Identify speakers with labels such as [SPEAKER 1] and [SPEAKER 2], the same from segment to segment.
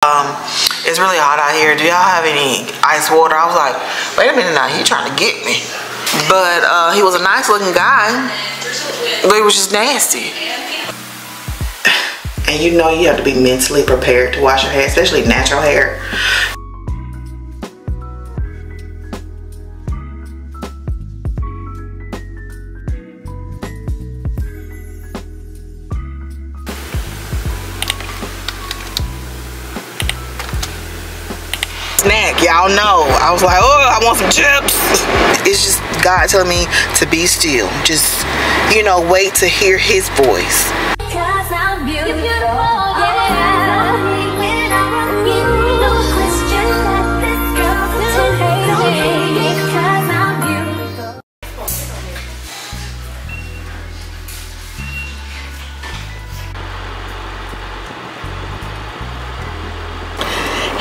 [SPEAKER 1] Um, it's really hot out here. Do y'all have any ice water? I was like, wait a minute now, he trying to get me. But uh, he was a nice looking guy, but he was just nasty. And you know you have to be mentally prepared to wash your hair, especially natural hair. Y'all know. I was like, oh, I want some chips. It's just God telling me to be still. Just, you know, wait to hear his voice.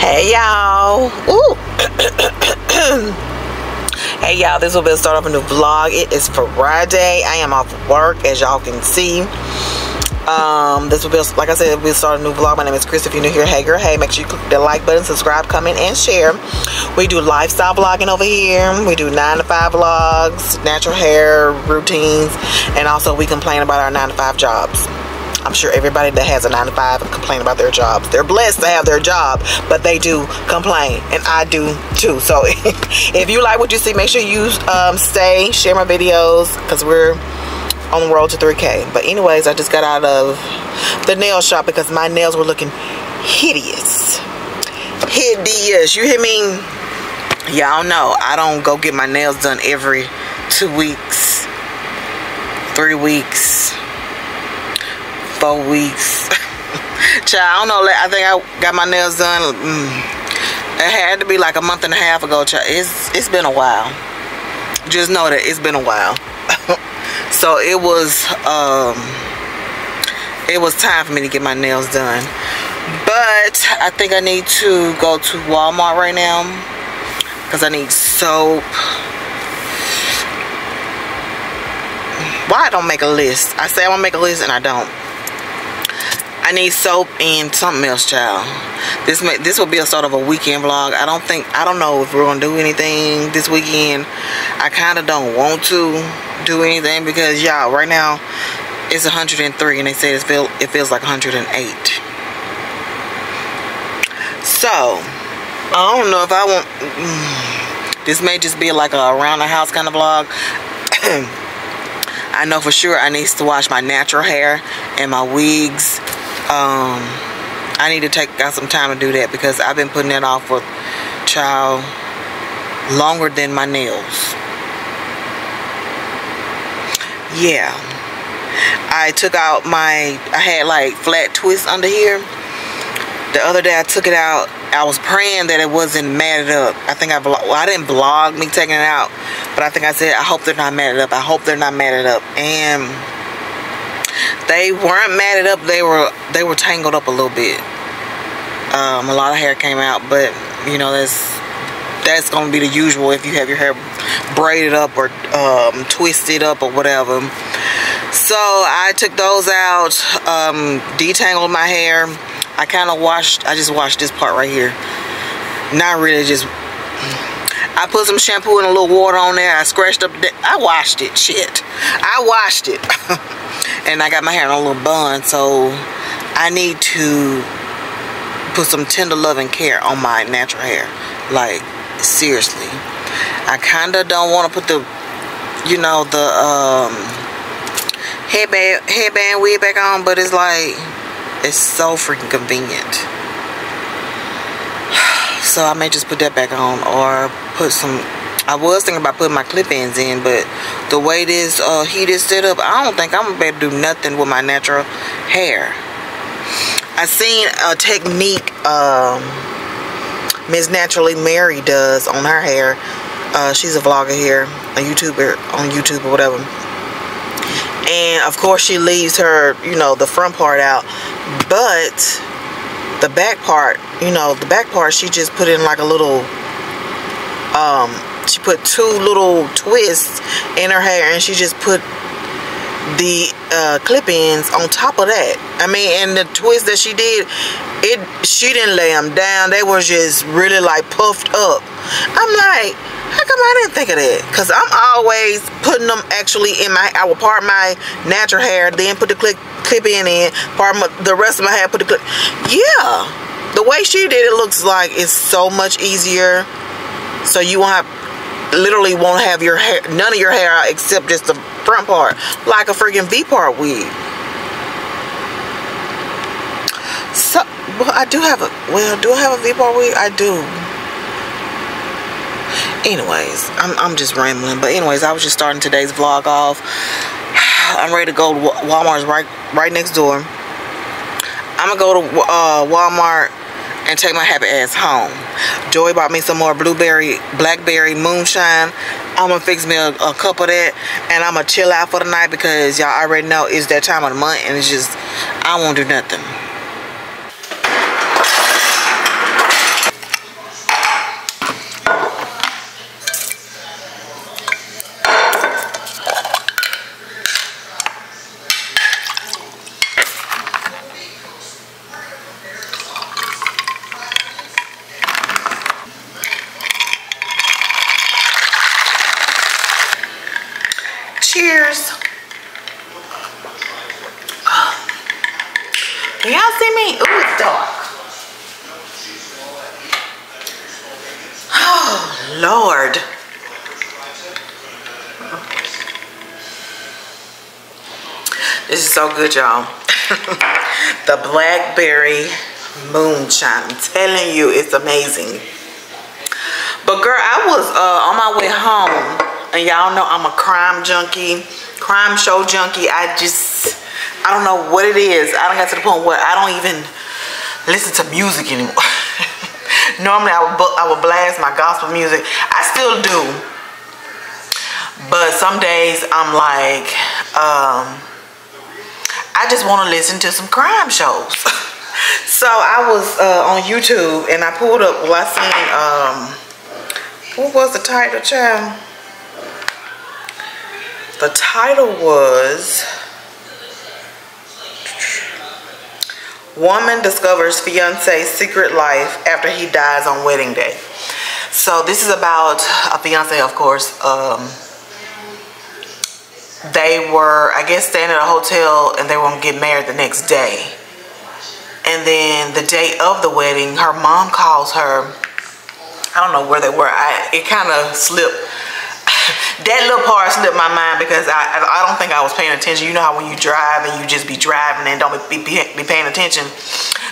[SPEAKER 1] Hey y'all. Ooh. hey y'all, this will be the start of a new vlog. It is Friday. I am off work as y'all can see. Um, this will be, like I said, we'll start a new vlog. My name is Chris. If you're new here, hey girl, hey, make sure you click the like button, subscribe, comment, and share. We do lifestyle vlogging over here. We do 9 to 5 vlogs, natural hair routines, and also we complain about our 9 to 5 jobs. I'm sure everybody that has a 9 to 5 complain about their jobs. They're blessed to have their job, but they do complain, and I do too. So if you like what you see, make sure you um, stay, share my videos, because we're on the road to 3K. But anyways, I just got out of the nail shop because my nails were looking hideous. Hideous. You hear me? Y'all know I don't go get my nails done every two weeks, three weeks four weeks. Child, I don't know. I think I got my nails done. Mm, it had to be like a month and a half ago. Child. It's it's been a while. Just know that it's been a while. so it was um it was time for me to get my nails done. But I think I need to go to Walmart right now because I need soap. Why I don't make a list? I say I'm gonna make a list and I don't. I need soap and something else, child. This may, this will be a sort of a weekend vlog. I don't think, I don't know if we're going to do anything this weekend. I kind of don't want to do anything because, y'all, right now, it's 103 and they say it, feel, it feels like 108. So, I don't know if I want... Mm, this may just be like a around the house kind of vlog. I know for sure I need to wash my natural hair and my wigs um, I need to take got some time to do that because I've been putting that off for child longer than my nails. Yeah. I took out my, I had like flat twists under here. The other day I took it out. I was praying that it wasn't matted up. I think I, well, I didn't vlog me taking it out. But I think I said, I hope they're not matted up. I hope they're not matted up. And they weren't matted up they were they were tangled up a little bit. Um, a lot of hair came out but you know that's that's gonna be the usual if you have your hair braided up or um, twisted up or whatever. So I took those out um, detangled my hair. I kind of washed I just washed this part right here. Not really just I put some shampoo and a little water on there. I scratched up I washed it. Shit. I washed it. And I got my hair in a little bun so I need to put some tender loving care on my natural hair. Like seriously. I kind of don't want to put the you know the um, headband headband wig back on but it's like it's so freaking convenient. So I may just put that back on or put some I was thinking about putting my clip-ins in, but the way this uh, heat is set up, I don't think I'm gonna be able to do nothing with my natural hair. I seen a technique um, Miss Naturally Mary does on her hair. Uh, she's a vlogger here, a YouTuber on YouTube or whatever. And of course she leaves her, you know, the front part out, but the back part, you know, the back part she just put in like a little um she put two little twists in her hair and she just put the uh, clip-ins on top of that. I mean, and the twist that she did, it she didn't lay them down. They were just really like puffed up. I'm like, how come I didn't think of that? Cause I'm always putting them actually in my. I will part my natural hair, then put the clip clip in in, part my, the rest of my hair, put the clip. Yeah, the way she did it looks like it's so much easier. So you won't have literally won't have your hair, none of your hair out except just the front part, like a freaking V part wig. So, well, I do have a, well, do I have a V-part wig? I do. Anyways, I'm, I'm just rambling. But anyways, I was just starting today's vlog off. I'm ready to go to Walmart's right, right next door. I'm gonna go to uh, Walmart and take my happy ass home. Joy bought me some more blueberry, blackberry moonshine. I'm gonna fix me a, a cup of that and I'm gonna chill out for the night because y'all already know it's that time of the month and it's just, I won't do nothing. Cheers. Can y'all see me? Ooh, it's dark. Oh, Lord. This is so good, y'all. the blackberry moonshine. I'm telling you, it's amazing. But girl, I was uh, on my way home and y'all know I'm a crime junkie, crime show junkie. I just, I don't know what it is. I don't get to the point where I don't even listen to music anymore. Normally I would, I would blast my gospel music. I still do. But some days I'm like, um, I just want to listen to some crime shows. so I was uh, on YouTube and I pulled up, well I seen, um, what was the title, child? The title was Woman Discovers Fiance's Secret Life After He Dies on Wedding Day. So this is about a fiance, of course. Um, they were, I guess, staying at a hotel and they were going to get married the next day. And then the day of the wedding, her mom calls her. I don't know where they were. I, it kind of slipped that little part slipped my mind because I, I don't think I was paying attention. You know how when you drive and you just be driving and don't be, be, be paying attention.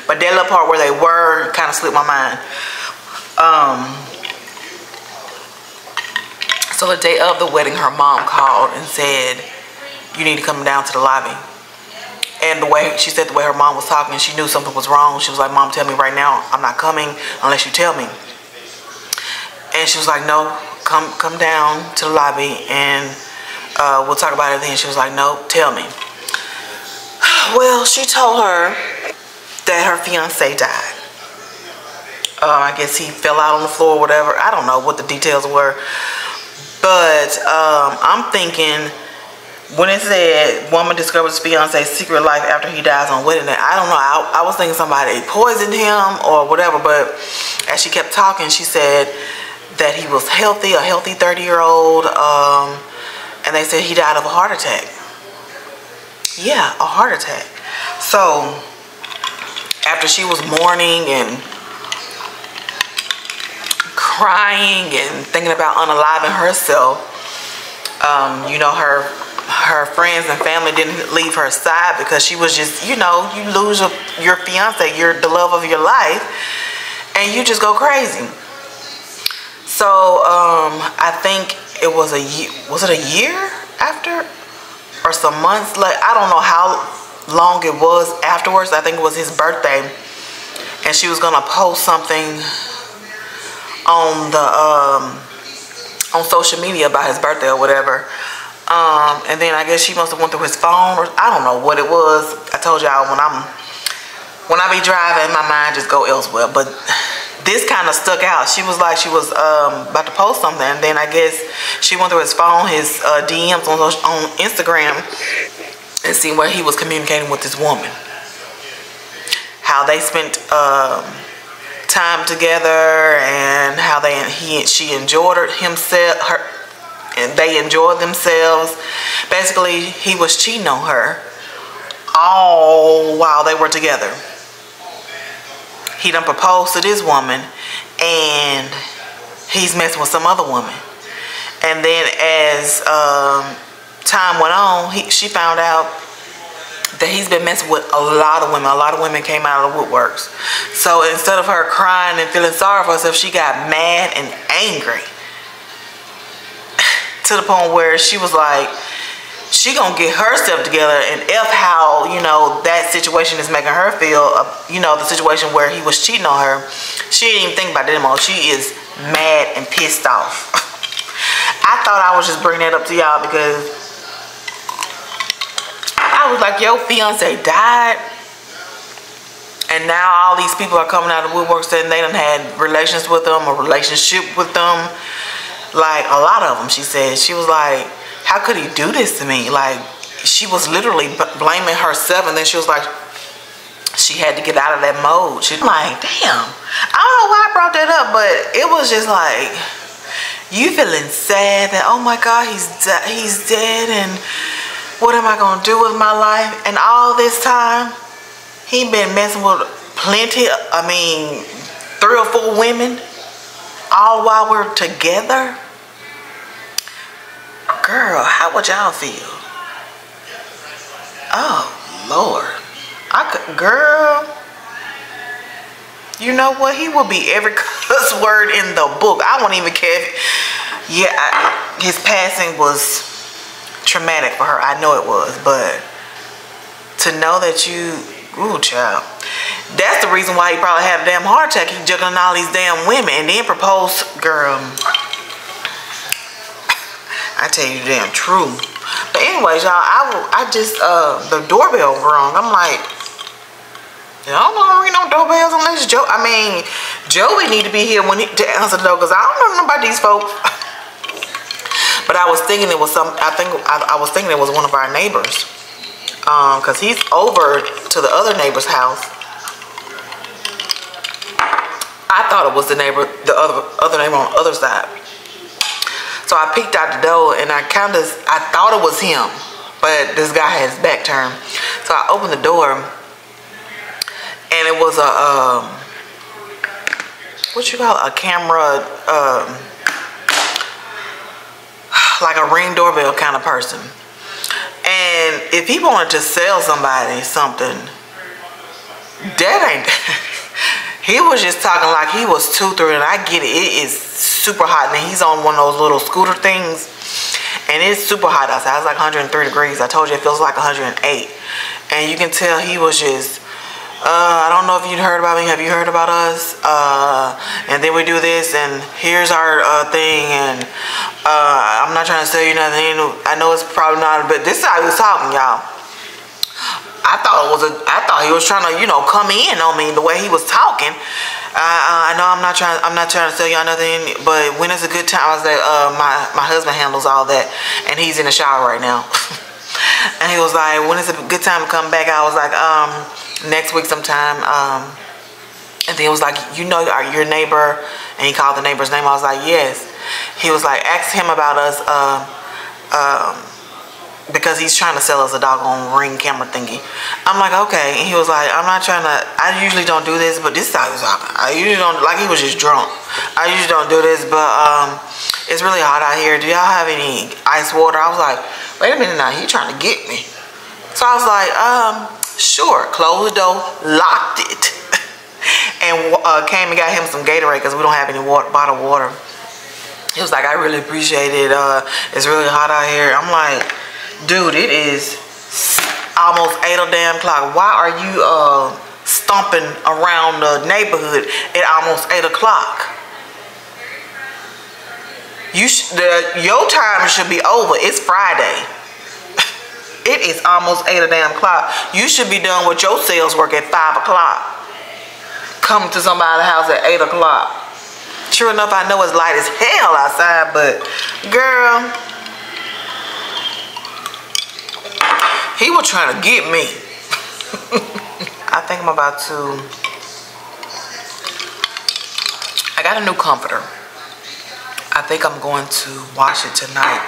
[SPEAKER 1] But that little part where they were kind of slipped my mind. Um, so the day of the wedding, her mom called and said, you need to come down to the lobby. And the way she said the way her mom was talking, she knew something was wrong. She was like, Mom, tell me right now, I'm not coming unless you tell me. And she was like, no, come come down to the lobby and uh, we'll talk about it then. She was like, no, tell me. Well, she told her that her fiance died. Um, I guess he fell out on the floor or whatever. I don't know what the details were. But um, I'm thinking when it said woman discovers fiance's secret life after he dies on wedding day, I don't know. I, I was thinking somebody poisoned him or whatever. But as she kept talking, she said that he was healthy, a healthy 30 year old, um, and they said he died of a heart attack. Yeah, a heart attack. So after she was mourning and crying and thinking about unaliving herself, um, you know, her her friends and family didn't leave her side because she was just, you know, you lose your, your fiance, your the love of your life, and you just go crazy. So um, I think it was a year, was it a year after or some months? Like, I don't know how long it was afterwards. I think it was his birthday. And she was gonna post something on the, um, on social media about his birthday or whatever. Um, and then I guess she must have went through his phone or I don't know what it was. I told y'all when I'm, when I be driving, my mind just go elsewhere. But this kind of stuck out. She was like she was um, about to post something, and then I guess she went through his phone, his uh, DMs on on Instagram, and seen where he was communicating with this woman. How they spent um, time together and how they he she enjoyed himself her and they enjoyed themselves. Basically, he was cheating on her all while they were together. He done proposed to this woman and he's messing with some other woman. And then as um, time went on, he, she found out that he's been messing with a lot of women. A lot of women came out of the woodworks. So instead of her crying and feeling sorry for herself, she got mad and angry to the point where she was like, she gonna get herself together and if how you know that situation is making her feel uh, you know the situation where he was cheating on her. She didn't even think about that anymore. She is mad and pissed off. I thought i was just bringing that up to y'all because i was like yo fiance died. And now all these people are coming out of woodwork saying they done had relations with them or relationship with them. Like a lot of them she said. She was like how could he do this to me? Like, she was literally blaming herself, and then she was like, she had to get out of that mode. She's like, damn. I don't know why I brought that up, but it was just like, you feeling sad that, oh my God, he's, he's dead, and what am I gonna do with my life? And all this time, he been messing with plenty, I mean, three or four women, all while we're together. Girl, how would y'all feel? Oh, Lord. I could, girl. You know what? He will be every cuss word in the book. I won't even care if, yeah, I, his passing was traumatic for her. I know it was, but to know that you, ooh, child. That's the reason why he probably had a damn heart attack. He juggling all these damn women and then proposed, girl. I tell you damn true. But anyways, y'all, I, I just, uh, the doorbell rung. I'm like, y'all don't ring no doorbells unless Joe, I mean, Joey need to be here when he, to answer the door because I don't know about these folks. but I was thinking it was some, I think, I, I was thinking it was one of our neighbors. Um, cause he's over to the other neighbor's house. I thought it was the neighbor, the other, other neighbor on the other side. So I peeked out the door and I kind of, I thought it was him, but this guy had his back turned. So I opened the door and it was a, um, what you call it? a camera, um, like a ring doorbell kind of person. And if he wanted to sell somebody something, that ain't, he was just talking like he was two, three, and I get it. It is super hot. And he's on one of those little scooter things. And it's super hot outside. It's like 103 degrees. I told you it feels like 108. And you can tell he was just, uh, I don't know if you'd heard about me. Have you heard about us? Uh, and then we do this, and here's our uh, thing. And uh, I'm not trying to sell you nothing. I know it's probably not, but this is how he was talking, y'all. I thought it was a, I thought he was trying to, you know, come in on me the way he was talking. I, I know I'm not trying. I'm not trying to tell y'all nothing, but when it's a good time, I was like, uh, my my husband handles all that, and he's in the shower right now. and he was like, when is a good time to come back? I was like, um, next week sometime. Um, and then he was like, you know, your neighbor? And he called the neighbor's name. I was like, yes. He was like, ask him about us. Uh, um, because he's trying to sell us a doggone ring camera thingy. I'm like, okay. And he was like, I'm not trying to, I usually don't do this, but this time. I usually don't, like he was just drunk. I usually don't do this, but um, it's really hot out here. Do y'all have any ice water? I was like, wait a minute now, he trying to get me. So I was like, um, sure. Closed the door, locked it, and uh, came and got him some Gatorade because we don't have any water, bottled water. He was like, I really appreciate it. Uh, it's really hot out here. I'm like, dude, it is almost 8 damn o'clock. Why are you uh, stomping around the neighborhood at almost 8 o'clock? You the, your time should be over. It's Friday. it is almost 8 damn o'clock. You should be done with your sales work at 5 o'clock. Come to somebody's house at 8 o'clock. Sure enough, I know it's light as hell outside, but girl, he was trying to get me. I think I'm about to, I got a new comforter. I think I'm going to wash it tonight.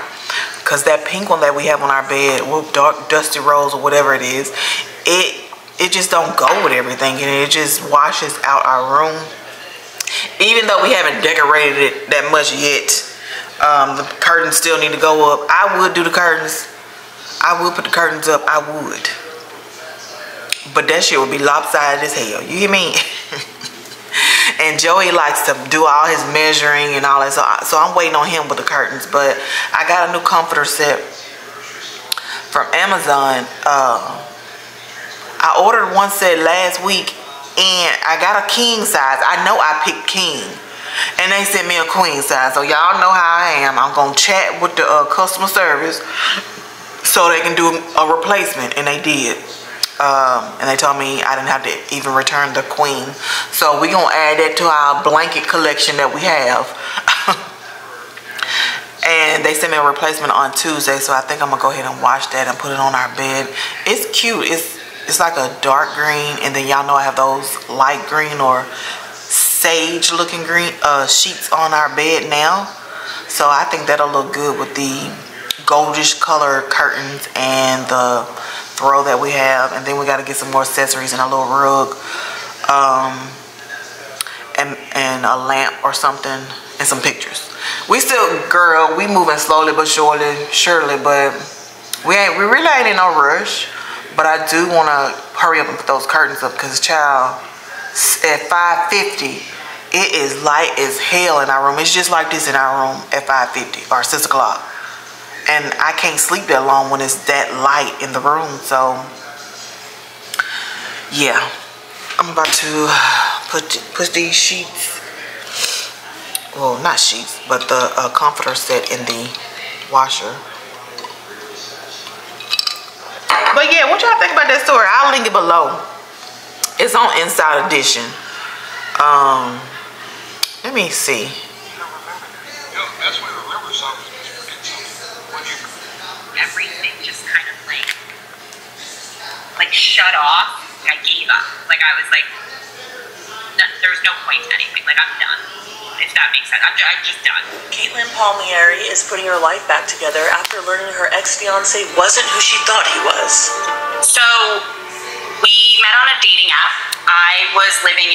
[SPEAKER 1] Cause that pink one that we have on our bed, with dark dusty rose or whatever it is, it it just don't go with everything and it just washes out our room. Even though we haven't decorated it that much yet, um, the curtains still need to go up. I would do the curtains. I would put the curtains up. I would. But that shit would be lopsided as hell. You hear me? and Joey likes to do all his measuring and all that. So, I, so I'm waiting on him with the curtains. But I got a new comforter set from Amazon. Uh, I ordered one set last week and I got a king size. I know I picked king. And they sent me a queen size. So y'all know how I am. I'm going to chat with the uh, customer service so they can do a replacement. And they did. Um, and they told me I didn't have to even return the queen. So we going to add that to our blanket collection that we have. and they sent me a replacement on Tuesday. So I think I'm to go ahead and wash that and put it on our bed. It's cute. It's it's like a dark green and then y'all know I have those light green or sage looking green uh, sheets on our bed now so I think that'll look good with the goldish color curtains and the throw that we have and then we got to get some more accessories and a little rug um, and, and a lamp or something and some pictures we still girl we moving slowly but surely surely but we ain't we really ain't in no rush but I do want to hurry up and put those curtains up because child, at 5.50, it is light as hell in our room. It's just like this in our room at 5.50 or 6 o'clock. And I can't sleep that long when it's that light in the room. So, yeah. I'm about to put, put these sheets, well, not sheets, but the uh, comforter set in the washer. But yeah, what y'all think about that story? I'll link it below. It's on Inside Edition. Um, let me see.
[SPEAKER 2] Everything just kind of like, like shut off. I gave up. Like I was like, no, there was no point to anything. Like I'm done if that makes sense. I'm, I'm just done.
[SPEAKER 3] Caitlin Palmieri is putting her life back together after learning her ex-fiance wasn't who she thought he was.
[SPEAKER 2] So we met on a dating app. I was living.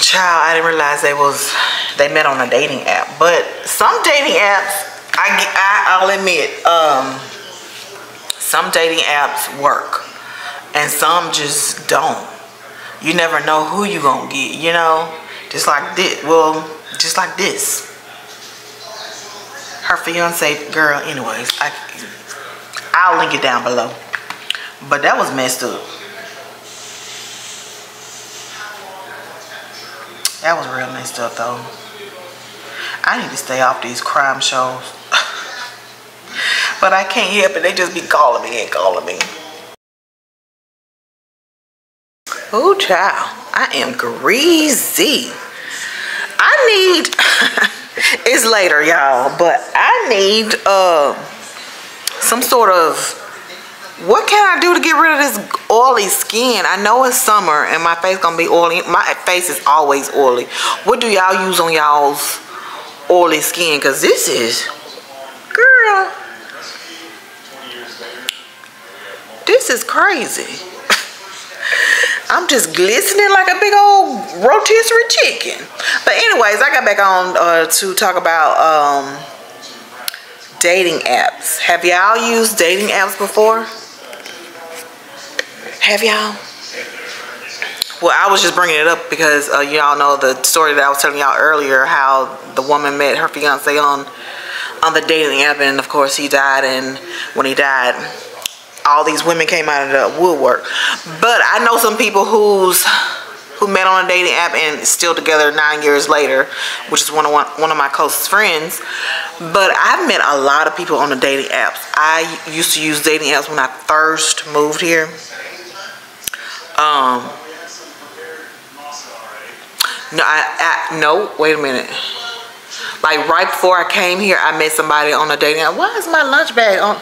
[SPEAKER 1] Child, I didn't realize they was they met on a dating app. But some dating apps, I, I I'll admit, um, some dating apps work, and some just don't. You never know who you're gonna get. You know. Just like this. Well, just like this. Her fiance girl, anyways. I, I'll link it down below. But that was messed up. That was real messed up though. I need to stay off these crime shows. But I can't help it. They just be calling me and calling me. Oh, child. I am greasy. I need, it's later, y'all, but I need uh, some sort of, what can I do to get rid of this oily skin? I know it's summer and my face gonna be oily. My face is always oily. What do y'all use on y'all's oily skin? Because this is, girl, this is crazy. I'm just glistening like a big old rotisserie chicken. But anyways, I got back on uh, to talk about um, dating apps. Have y'all used dating apps before? Have y'all? Well, I was just bringing it up because uh, y'all know the story that I was telling y'all earlier, how the woman met her fiance on on the dating app, and of course he died. And when he died, all these women came out of the woodwork. But I know some people who's who met on a dating app and still together nine years later, which is one of one, one of my closest friends. But I've met a lot of people on the dating apps. I used to use dating apps when I first moved here. Um, no, I, I no. Wait a minute. Like right before I came here, I met somebody on a dating app. Why is my lunch bag on?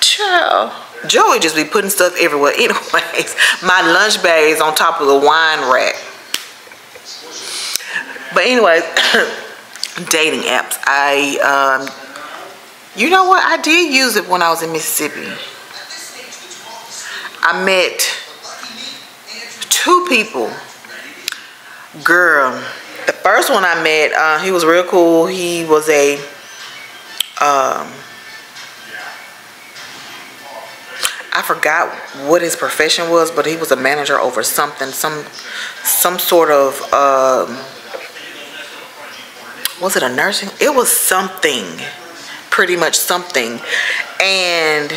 [SPEAKER 1] Child Joey just be putting stuff everywhere. Anyways, my lunch bag is on top of the wine rack. But anyway, dating apps. I, um, you know what? I did use it when I was in Mississippi. I met two people. Girl, the first one I met, uh, he was real cool. He was a, um, I forgot what his profession was, but he was a manager over something, some, some sort of, um, was it a nursing? It was something, pretty much something, and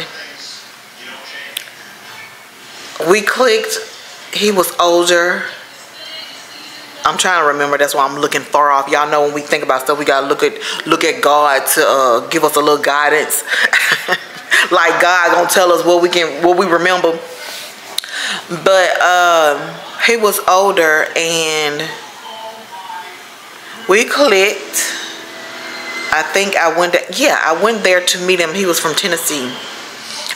[SPEAKER 1] we clicked. He was older. I'm trying to remember. That's why I'm looking far off. Y'all know when we think about stuff, we gotta look at look at God to uh, give us a little guidance. like God gonna tell us what we can, what we remember. But um, he was older and we clicked. I think I went. Yeah, I went there to meet him. He was from Tennessee.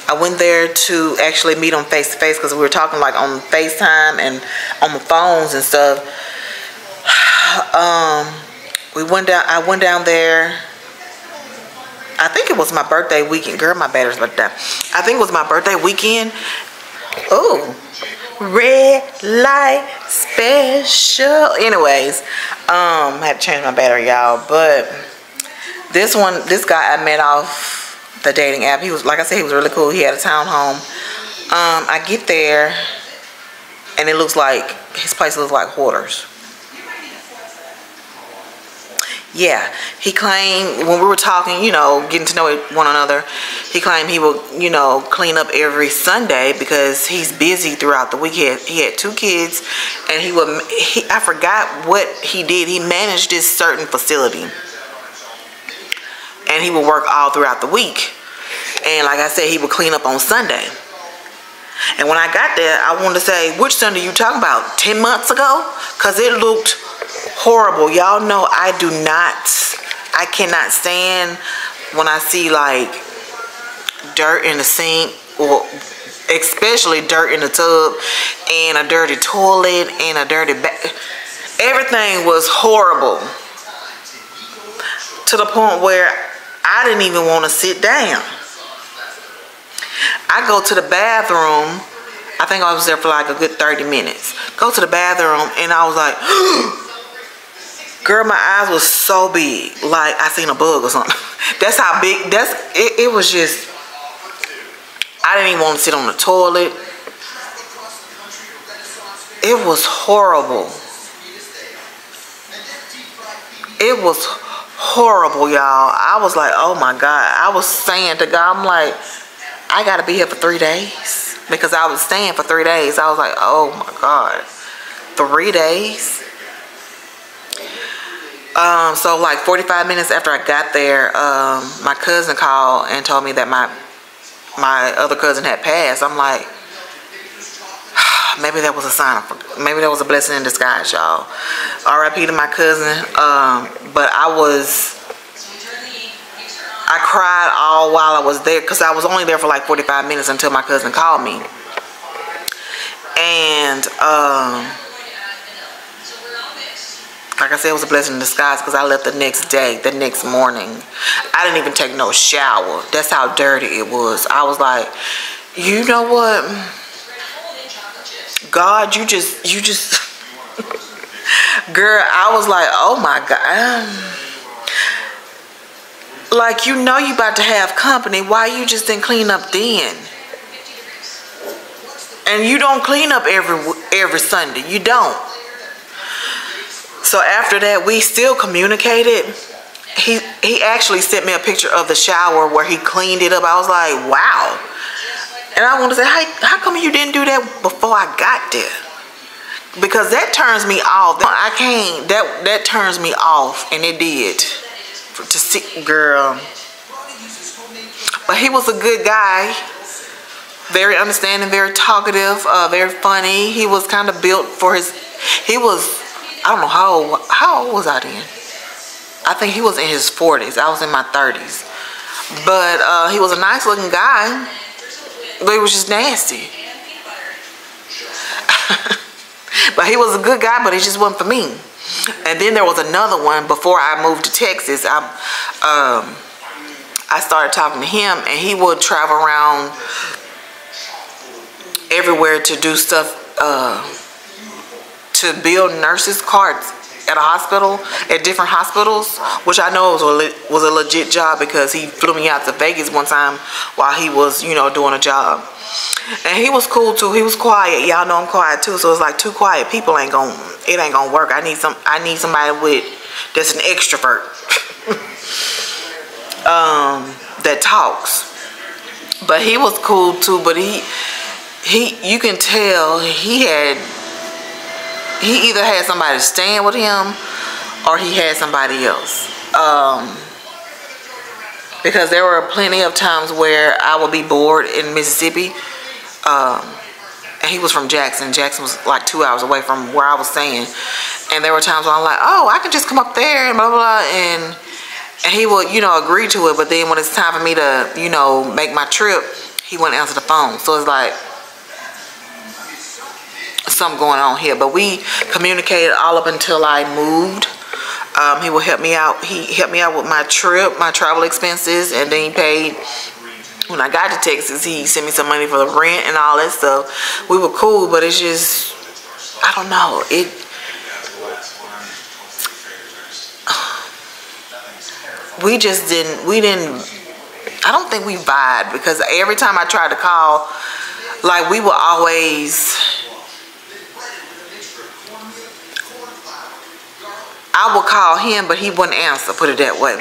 [SPEAKER 1] I went there to actually meet him face to face because we were talking like on FaceTime and on the phones and stuff. Um, we went down. I went down there. I think it was my birthday weekend. Girl, my battery's about that. I think it was my birthday weekend. Oh, red light special. Anyways, um, I had to change my battery, y'all. But this one, this guy I met off the dating app. He was, like I said, he was really cool. He had a townhome. Um, I get there, and it looks like his place looks like Hoarders. Yeah, he claimed when we were talking, you know, getting to know one another, he claimed he would, you know, clean up every Sunday because he's busy throughout the week. He had, he had two kids, and he would. He, I forgot what he did. He managed this certain facility and he would work all throughout the week. And like I said, he would clean up on Sunday. And when I got there, I wanted to say, which Sunday you talking about? 10 months ago? Because it looked horrible. Y'all know I do not, I cannot stand when I see like dirt in the sink or especially dirt in the tub and a dirty toilet and a dirty. Everything was horrible to the point where I didn't even want to sit down. I go to the bathroom. I think I was there for like a good 30 minutes. Go to the bathroom and I was like, girl, my eyes was so big. Like I seen a bug or something. That's how big, that's, it, it was just, I didn't even want to sit on the toilet. It was horrible. It was horrible, y'all. I was like, oh my God. I was saying to God, I'm like, I got to be here for three days. Because I was staying for three days. I was like, oh my God. Three days? Um, so like 45 minutes after I got there, um, my cousin called and told me that my my other cousin had passed. I'm like, maybe that was a sign of, maybe that was a blessing in disguise, y'all. R.I.P. to my cousin. Um, but I was, I cried all while I was there because I was only there for like 45 minutes until my cousin called me. And, um, like I said, it was a blessing in disguise because I left the next day, the next morning. I didn't even take no shower. That's how dirty it was. I was like, you know what? God, you just, you just, girl, I was like, oh my God. Um, like, you know you about to have company. Why you just didn't clean up then? And you don't clean up every every Sunday. You don't. So after that, we still communicated. He he actually sent me a picture of the shower where he cleaned it up. I was like, wow. And I want to say, hey, how come you didn't do that before I got there? Because that turns me off. I can't, that, that turns me off. And it did. To see, girl. But he was a good guy. Very understanding, very talkative, uh, very funny. He was kind of built for his, he was, I don't know how old, how old was I then? I think he was in his 40s. I was in my 30s. But uh, he was a nice looking guy but he was just nasty. but he was a good guy, but he just wasn't for me. And then there was another one before I moved to Texas. I, um, I started talking to him, and he would travel around everywhere to do stuff, uh, to build nurses' carts at a hospital, at different hospitals, which I know was a, was a legit job because he flew me out to Vegas one time while he was, you know, doing a job. And he was cool too. He was quiet. Y'all know I'm quiet too. So it's like two quiet people ain't gonna it ain't gonna work. I need some I need somebody with that's an extrovert. um that talks. But he was cool too, but he he you can tell he had he either had somebody staying with him or he had somebody else. Um, because there were plenty of times where I would be bored in Mississippi. Um, and he was from Jackson. Jackson was like two hours away from where I was staying. And there were times where I'm like, oh, I can just come up there and blah, blah, blah. And, and he would, you know, agree to it. But then when it's time for me to, you know, make my trip, he wouldn't answer the phone. So it's like, something going on here. But we communicated all up until I moved. Um, he will help me out. He helped me out with my trip, my travel expenses, and then he paid. When I got to Texas, he sent me some money for the rent and all that stuff. We were cool, but it's just, I don't know. It. We just didn't. We didn't. I don't think we vibed because every time I tried to call, like we were always I would call him, but he wouldn't answer, put it that way.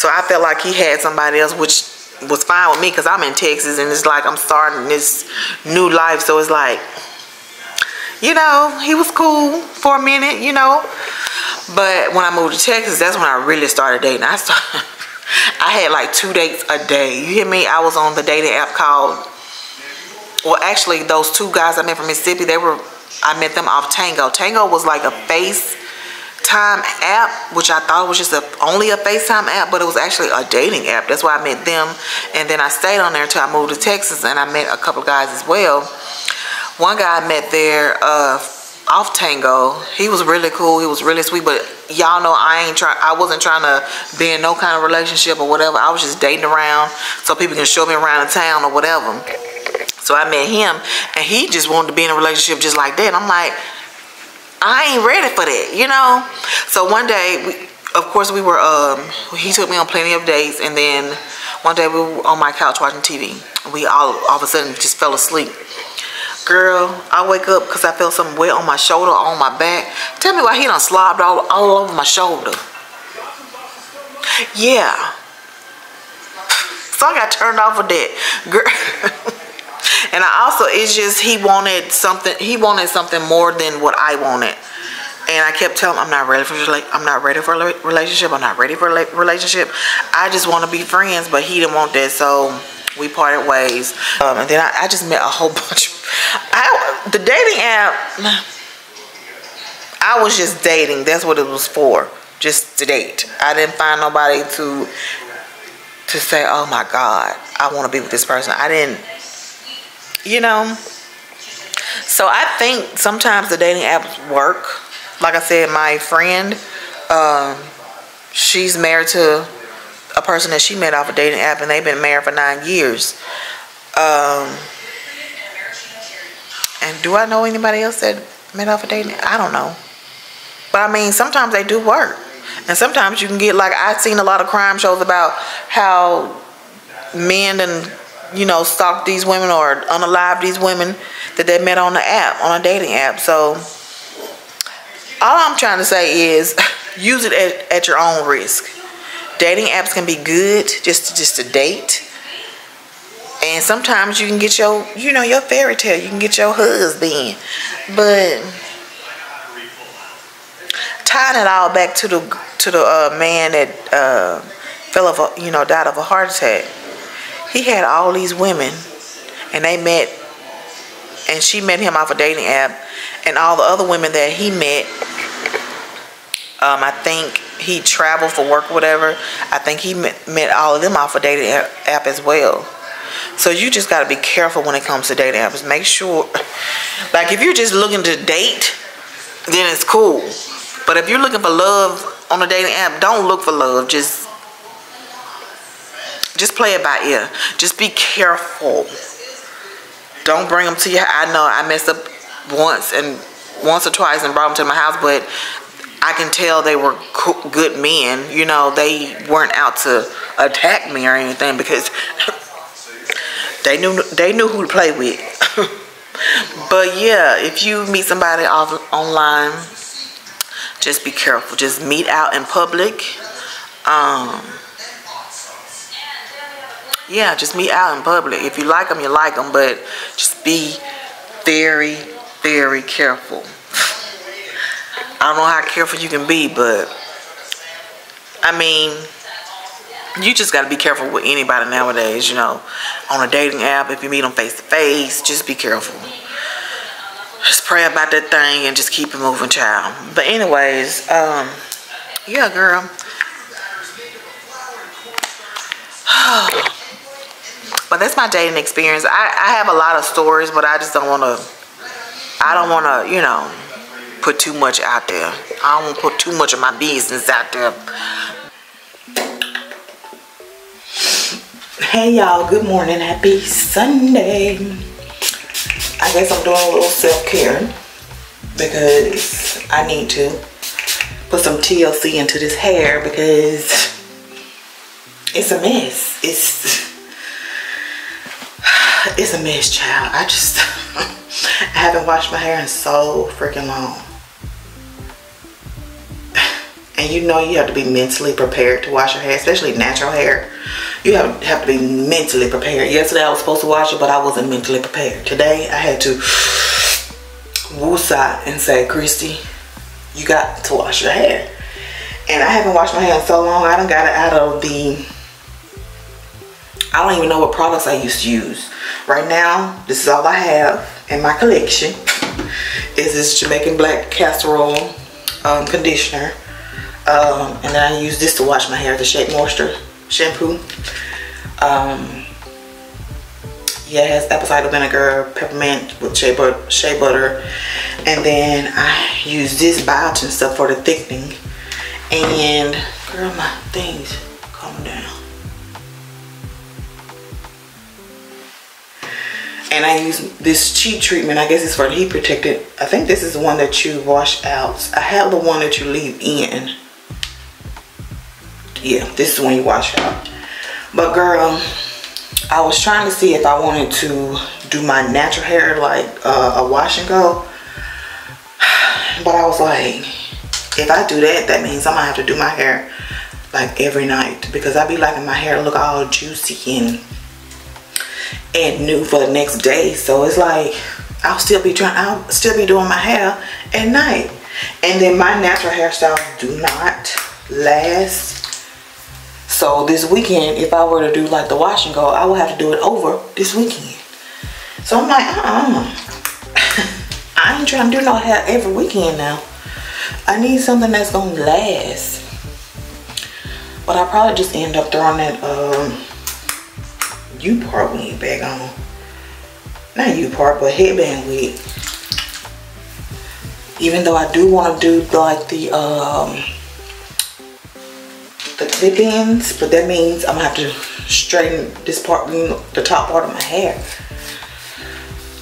[SPEAKER 1] So I felt like he had somebody else, which was fine with me because I'm in Texas and it's like I'm starting this new life. So it's like, you know, he was cool for a minute, you know. But when I moved to Texas, that's when I really started dating. I started, I had like two dates a day. You hear me? I was on the dating app called, well, actually, those two guys I met from Mississippi, they were, I met them off Tango. Tango was like a face FaceTime app, which I thought was just a, only a FaceTime app, but it was actually a dating app. That's why I met them. And then I stayed on there until I moved to Texas and I met a couple guys as well. One guy I met there uh, off Tango. He was really cool. He was really sweet, but y'all know I ain't try I wasn't trying to be in no kind of relationship or whatever. I was just dating around so people can show me around the town or whatever. So I met him and he just wanted to be in a relationship just like that. I'm like, I ain't ready for that, you know? So one day, we, of course, we were, um, he took me on plenty of dates, and then one day we were on my couch watching TV. We all, all of a sudden just fell asleep. Girl, I wake up because I felt something wet on my shoulder, on my back. Tell me why he done slobbed all, all over my shoulder. Yeah. So I got turned off of that. Girl. And I also, it's just, he wanted something, he wanted something more than what I wanted. And I kept telling him, I'm not ready for I'm not ready for a relationship. I'm not ready for a relationship. I just want to be friends, but he didn't want that. So we parted ways. Um, and then I, I, just met a whole bunch of, I, the dating app, I was just dating. That's what it was for. Just to date. I didn't find nobody to, to say, oh my God, I want to be with this person. I didn't, you know? So i think sometimes the dating apps work. Like i said my friend um, she's married to a person that she met off a dating app and they've been married for nine years. Um, and do i know anybody else that met off a dating? I don't know. But i mean sometimes they do work. And sometimes you can get like i've seen a lot of crime shows about how men and you know, stalk these women or unalive these women that they met on the app, on a dating app. So all I'm trying to say is use it at, at your own risk. Dating apps can be good just to, just to date. And sometimes you can get your, you know, your fairy tale. You can get your husband. But tying it all back to the to the uh, man that uh, fell of a, you know, died of a heart attack he had all these women and they met and she met him off a dating app and all the other women that he met um, I think he traveled for work or whatever I think he met, met all of them off a dating app as well So you just gotta be careful when it comes to dating apps. Make sure, like if you're just looking to date, then it's cool. But if you're looking for love on a dating app, don't look for love. Just, just play it by ear. Just be careful. Don't bring them to your, I know I messed up once and once or twice and brought them to my house, but I can tell they were good men. You know, they weren't out to attack me or anything because they knew they knew who to play with. but yeah, if you meet somebody off online, just be careful. Just meet out in public. Um, yeah, just meet out in public. If you like them, you like them, but just be very, very careful. I don't know how careful you can be, but I mean, you just got to be careful with anybody nowadays, you know. On a dating app, if you meet them face to face, just be careful. Just pray about that thing and just keep it moving, child. But anyways, um, yeah, girl. but that's my dating experience. I, I have a lot of stories, but I just don't want to, I don't want to, you know, put too much out there. I don't want to put too much of my business out there. Hey y'all, good morning. Happy Sunday. I guess I'm doing a little self-care because I need to put some TLC into this hair because it's a mess. It's it's a mess, child. I just I haven't washed my hair in so freaking long. And you know you have to be mentally prepared to wash your hair, especially natural hair. You have, have to be mentally prepared. Yesterday I was supposed to wash it, but I wasn't mentally prepared. Today I had to woosah and say, Kristy, you got to wash your hair. And I haven't washed my hair in so long, I don't got it out of the, I don't even know what products I used to use. Right now, this is all I have in my collection. Is this Jamaican Black Castor Oil um, conditioner. Um, and then I use this to wash my hair, the Shea Moisture shampoo. Um, yeah, it has apple cider vinegar, peppermint with shea butter, shea butter. And then I use this biotin stuff for the thickening. And girl, my things calm down. And I use this cheap treatment. I guess it's for heat protected. I think this is the one that you wash out. I have the one that you leave in yeah this is when you wash out but girl I was trying to see if I wanted to do my natural hair like uh, a wash and go but I was like if I do that that means I'm gonna have to do my hair like every night because I'd be liking my hair to look all juicy and and new for the next day so it's like I'll still be trying I'll still be doing my hair at night and then my natural hairstyles do not last so this weekend, if I were to do like the wash and go, I would have to do it over this weekend. So I'm like, uh-uh. I ain't trying to do no hair every weekend now. I need something that's gonna last. But I probably just end up throwing that um U-part wig back on. Not you part, but headband wig. Even though I do want to do like the um the clip-ins, but that means I'm gonna have to straighten this part, the top part of my hair.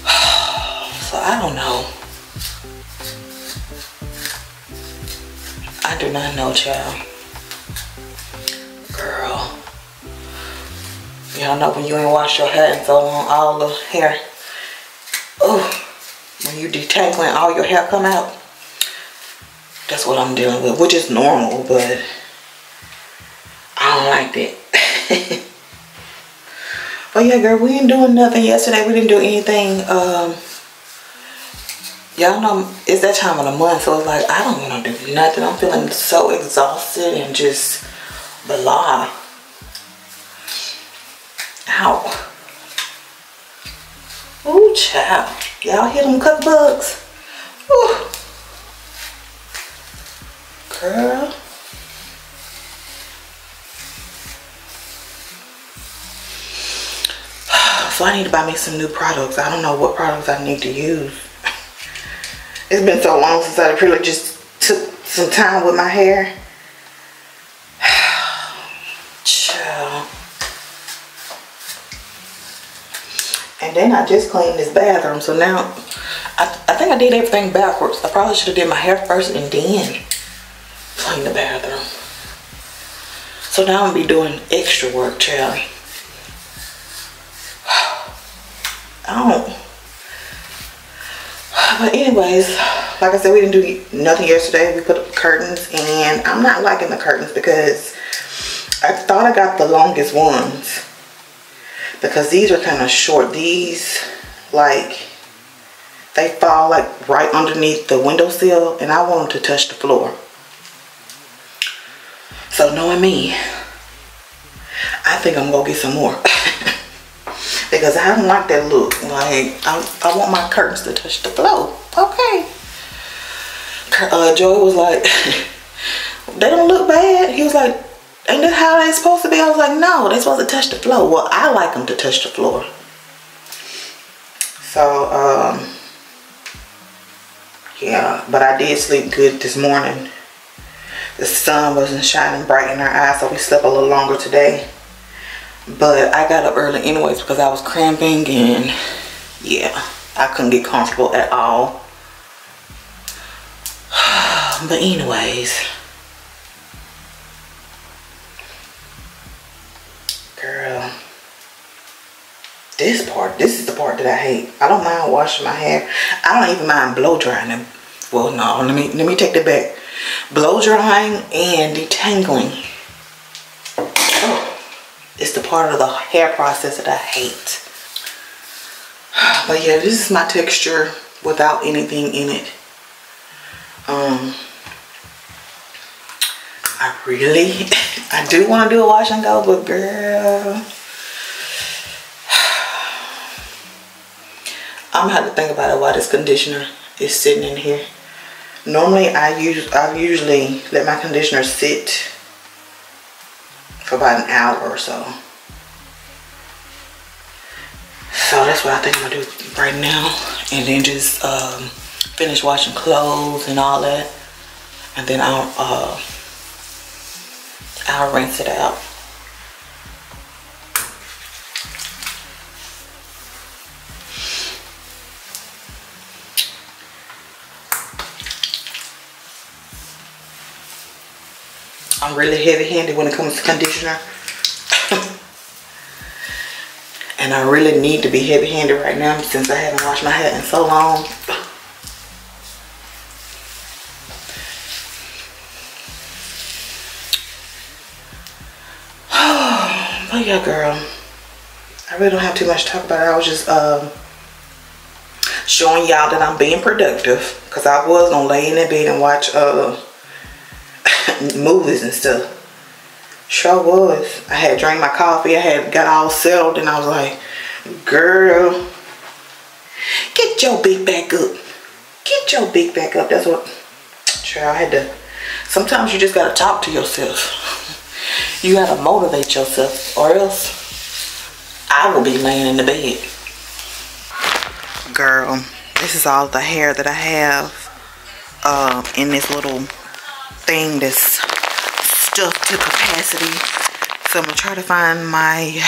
[SPEAKER 1] So I don't know. I do not know, child. Girl. Y'all know when you ain't wash your hair and so on, all the hair. Oh, when you detangling, all your hair come out. That's what I'm dealing with, which is normal, but I don't like that. but yeah, girl, we ain't doing nothing yesterday. We didn't do anything. Um, Y'all know it's that time of the month, so it's like I don't want to do nothing. I'm feeling so exhausted and just blah. Ow. Ooh, child. Y'all hear them cook bugs? Ooh. Girl. So I need to buy me some new products. I don't know what products I need to use. It's been so long since I really just took some time with my hair. Chill. And then I just cleaned this bathroom. So now, I, I think I did everything backwards. I probably should have did my hair first and then clean the bathroom. So now I'm gonna be doing extra work, Charlie. I don't. But anyways, like I said, we didn't do nothing yesterday. We put up curtains and I'm not liking the curtains because I thought I got the longest ones because these are kind of short. These like they fall like right underneath the windowsill and I want them to touch the floor. So knowing me, I think I'm gonna get some more. because I don't like that look. Like, I, I want my curtains to touch the floor. Okay. Uh, Joey was like, they don't look bad. He was like, ain't that how they supposed to be? I was like, no, they supposed to touch the floor. Well, I like them to touch the floor. So, um, yeah, but I did sleep good this morning. The sun wasn't shining bright in our eyes, so we slept a little longer today. But I got up early anyways because I was cramping and yeah, I couldn't get comfortable at all. But anyways, girl, this part, this is the part that I hate. I don't mind washing my hair. I don't even mind blow drying them. Well, no, let me let me take that back. Blow drying and detangling it's the part of the hair process that I hate. But yeah, this is my texture without anything in it. Um, I really, I do want to do a wash and go, but girl, I'm gonna have to think about it while this conditioner is sitting in here. Normally, I use I usually let my conditioner sit for about an hour or so. So that's what I think I'm gonna do right now. And then just um, finish washing clothes and all that. And then I'll, uh, I'll rinse it out. I'm really heavy-handed when it comes to conditioner. and I really need to be heavy-handed right now since I haven't washed my hair in so long. Yeah, girl. I really don't have too much to talk about. I was just um, showing y'all that I'm being productive. Because I was to lay in that bed and watch... Uh, movies and stuff. Sure was. I had drank my coffee. I had got all settled and I was like, girl, get your big back up. Get your big back up. That's what, sure, I had to, sometimes you just got to talk to yourself. you got to motivate yourself or else I will be laying in the bed. Girl, this is all the hair that I have uh, in this little thing that's stuffed to capacity. So I'm gonna try to find my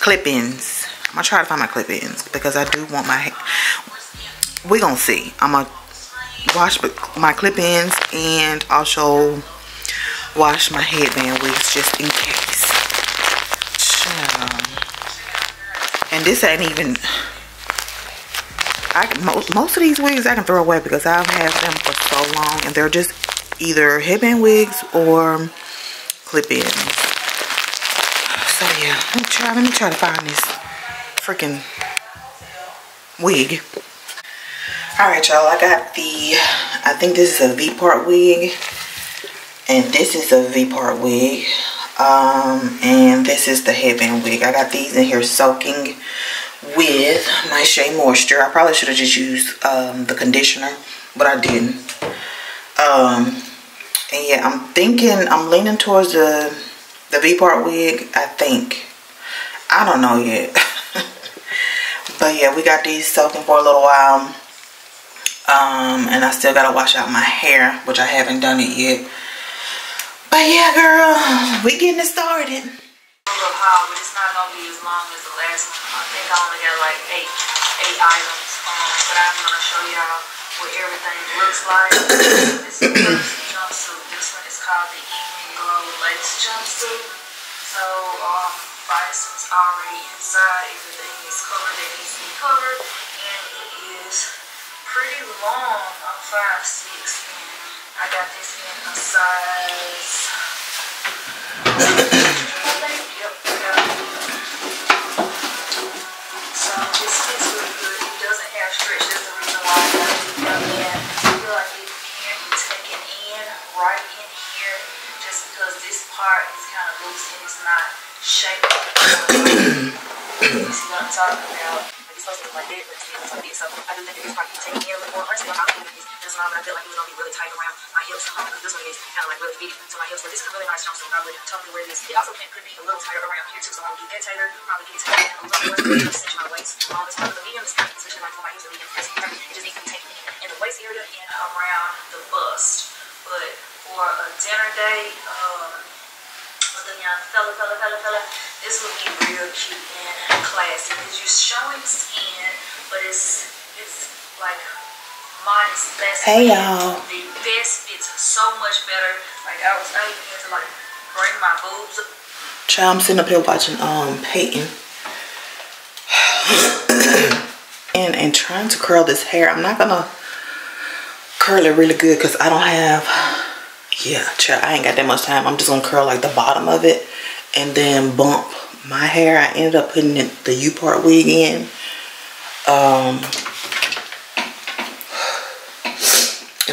[SPEAKER 1] clip-ins. I'm gonna try to find my clip-ins because I do want my, we're gonna see. I'm gonna wash my clip-ins and also wash my headband wigs just in case. And this ain't even I most, most of these wigs I can throw away because I've had them for so long and they're just either headband wigs or clip-ins. So yeah, let me try let me try to find this freaking wig. Alright y'all, I got the I think this is a V-part wig and this is a V-part wig. Um, and this is the headband wig. I got these in here soaking with my Shea Moisture. I probably should have just used um, the conditioner, but I didn't. Um, and yeah, I'm thinking, I'm leaning towards the, the V-part wig, I think. I don't know yet. but yeah, we got these soaking for a little while. Um, and I still gotta wash out my hair, which I haven't done it yet. But yeah, girl, we getting it started.
[SPEAKER 3] But it's not gonna be as long as the last one. I think I only got like eight, eight items. Um, but I'm gonna show y'all what everything looks like. this is the first jumpsuit. This one is called the Evening Glow Lace Jumpsuit. So, um, Bison's already inside. Everything is covered that needs to be covered, and it is pretty long. I'm five six, and I got this in a size. yeah. So this fits really good. It doesn't have stretch. That's the reason why in. I feel like it can be taken in right in here, just because this part is kind of loose and it's not shaped. you see what I'm talking about? It's supposed to look like but it's like this. So I do think can be taken in a little more. I'm this just long, but I feel like it was gonna be really tight around my hips. Um, this one is kind of like really fitted to my hips, but this is a really nice jumpsuit. I would totally where this. It also can could be a little tighter around here too, so I would get tighter. Probably get it tighter a little more cinch my waist. Um, it's not the medium is tight, especially like for my hips. Medium is. It just needs to be taken in, in the waist area and around the bust. But for a dinner date, um, with a young fella, fella, fella, fella, this would be real cute and classy because you're showing skin, but it's it's like modest less.
[SPEAKER 1] Hey, y'all.
[SPEAKER 3] The vest fits so much better. Like I was, had to like bring my boobs up.
[SPEAKER 1] Child, I'm sitting up here watching um Peyton. and and trying to curl this hair. I'm not gonna curl it really good because I don't have yeah, child, I ain't got that much time. I'm just gonna curl like the bottom of it and then bump my hair. I ended up putting the U-part wig in. Um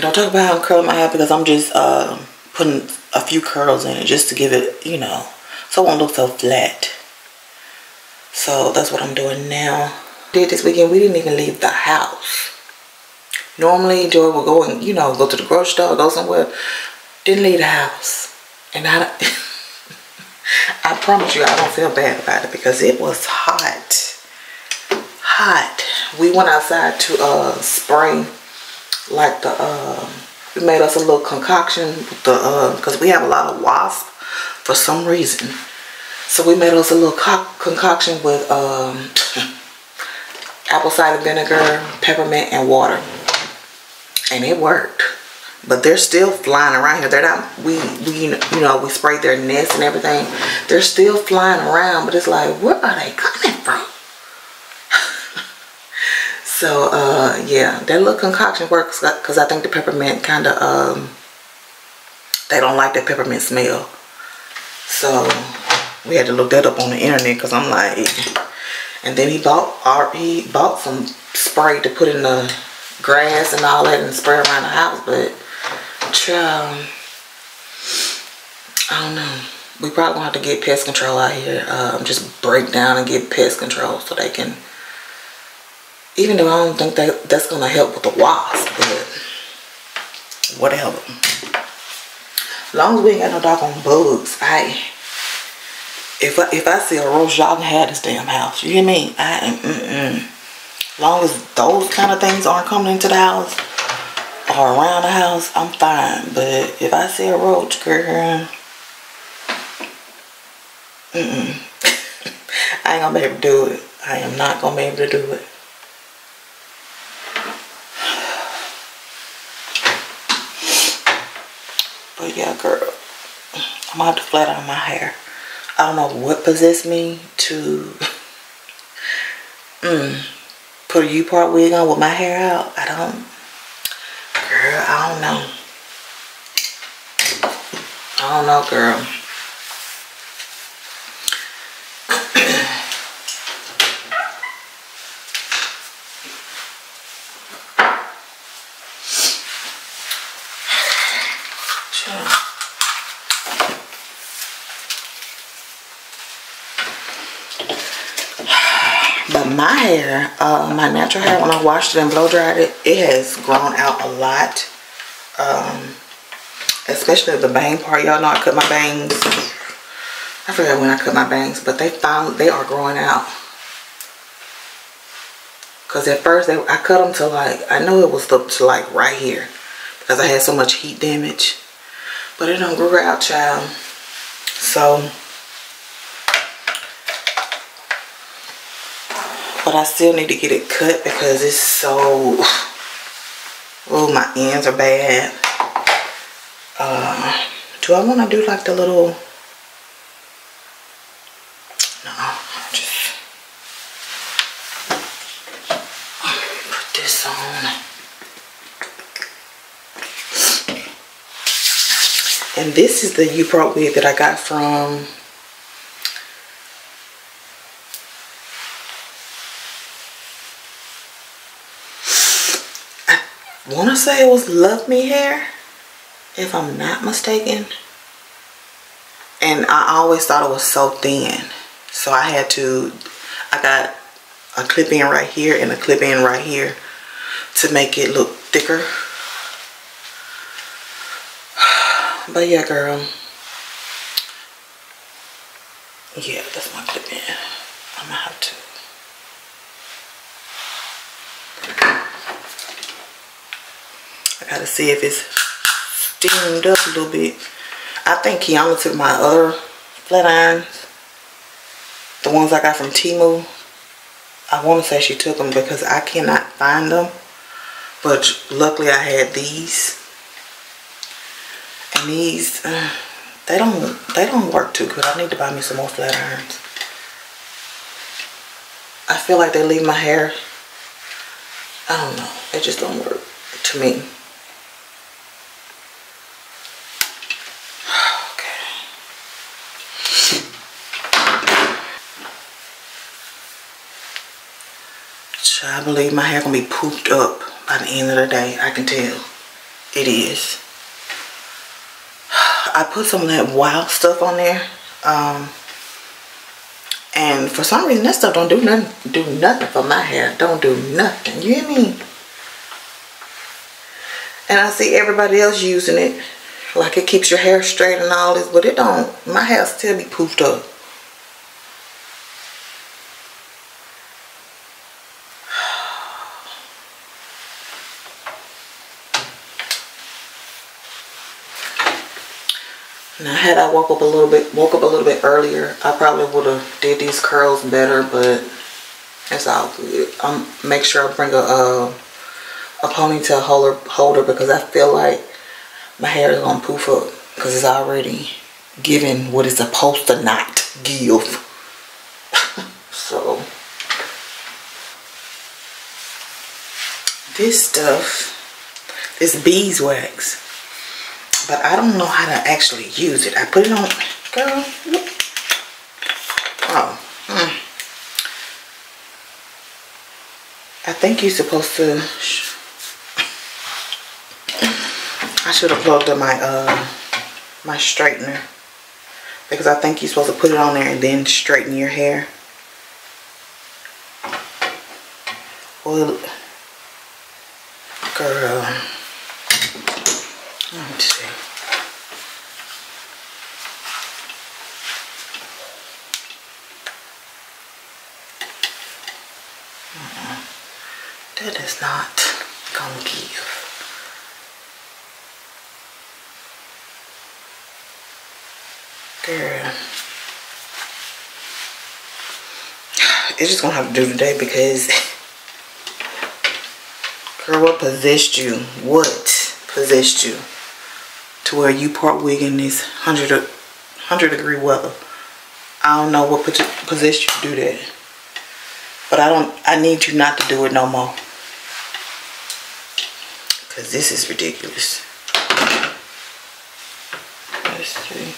[SPEAKER 1] don't talk about how I'm curling my hair because I'm just um putting a few curls in it just to give it, you know, so it won't look so flat. So that's what I'm doing now. Did this weekend, we didn't even leave the house. Normally, Joey will go and, you know, go to the grocery store, go somewhere. Didn't leave the house. And I, I promise you, I don't feel bad about it because it was hot. Hot. We went outside to uh, spray like the, um, we made us a little concoction with the, uh, because we have a lot of wasp for some reason. So we made us a little concoction with um, apple cider vinegar, peppermint, and water. And it worked. But they're still flying around here. They're not, we, we you know, we sprayed their nests and everything. They're still flying around, but it's like, where are they coming from? So, uh, yeah, that little concoction works because I think the peppermint kind of, um, they don't like that peppermint smell. So, we had to look that up on the internet because I'm like, and then he bought he bought some spray to put in the grass and all that and spray around the house, but child, I don't know. We probably gonna have to get pest control out here. Um, just break down and get pest control so they can. Even though I don't think that that's gonna help with the wasp, but whatever. As long as we ain't got no doggone bugs, I if I, if I see a roach, y'all can have this damn house. You hear me? I am, mm mm. Long as those kind of things aren't coming into the house or around the house, I'm fine. But if I see a roach, girl, mm mm. I ain't gonna be able to do it. I am not gonna be able to do it. Yeah, girl, I'm have to flat iron my hair. I don't know what possessed me to mm, put a U-part wig on with my hair out. I don't, girl, I don't know. I don't know, girl. But my hair, uh, my natural hair, when I washed it and blow dried it, it has grown out a lot. Um, especially the bang part. Y'all know I cut my bangs I forgot when I cut my bangs, but they found they are growing out. Cause at first they, I cut them to like I know it was up to like right here because I had so much heat damage, but it don't grow out, child. So, but I still need to get it cut because it's so. Oh, my ends are bad. Uh, do I want to do like the little no, I just put this on. And this is the U-Part wig that I got from say it was Luvme Hair, if I'm not mistaken. And I always thought it was so thin. So I had to, I got a clip in right here and a clip in right here to make it look thicker. But yeah, girl. Yeah, that's my clip in. I'm gonna have to. Gotta see if it's steamed up a little bit. I think Kiana took my other flat irons. The ones I got from Temu. I want to say she took them because I cannot find them. But luckily I had these and these uh, they don't they don't work too good I need to buy me some more flat irons I feel like they leave my hair I don't know it just don't work to me okay I believe my hair gonna be pooped up by the end of the day I can tell it is I put some of that wild stuff on there. Um, and for some reason, that stuff don't do nothing, do nothing for my hair. Don't do nothing. You hear me? And I see everybody else using it. Like it keeps your hair straight and all this, but it don't. My hair still be poofed up. Now, had I woke up a little bit, woke up a little bit earlier, I probably would have did these curls better, but it's all good. I'm make sure I bring a a, a ponytail holder holder because I feel like my hair is gonna poof up because it's already giving what it's supposed to not give. so this stuff, this beeswax but I don't know how to actually use it. I put it on, girl. Oh, hmm. I think you're supposed to. I should have plugged up my uh my straightener because I think you're supposed to put it on there and then straighten your hair. Well, girl. Let's see. That is not gonna give. Girl. It's just gonna have to do today because girl what possessed you? What possessed you? to where you part wig in this 100, 100 degree weather. I don't know what possessed you to do that. But I don't, I need you not to do it no more. Because this is ridiculous. Let's see.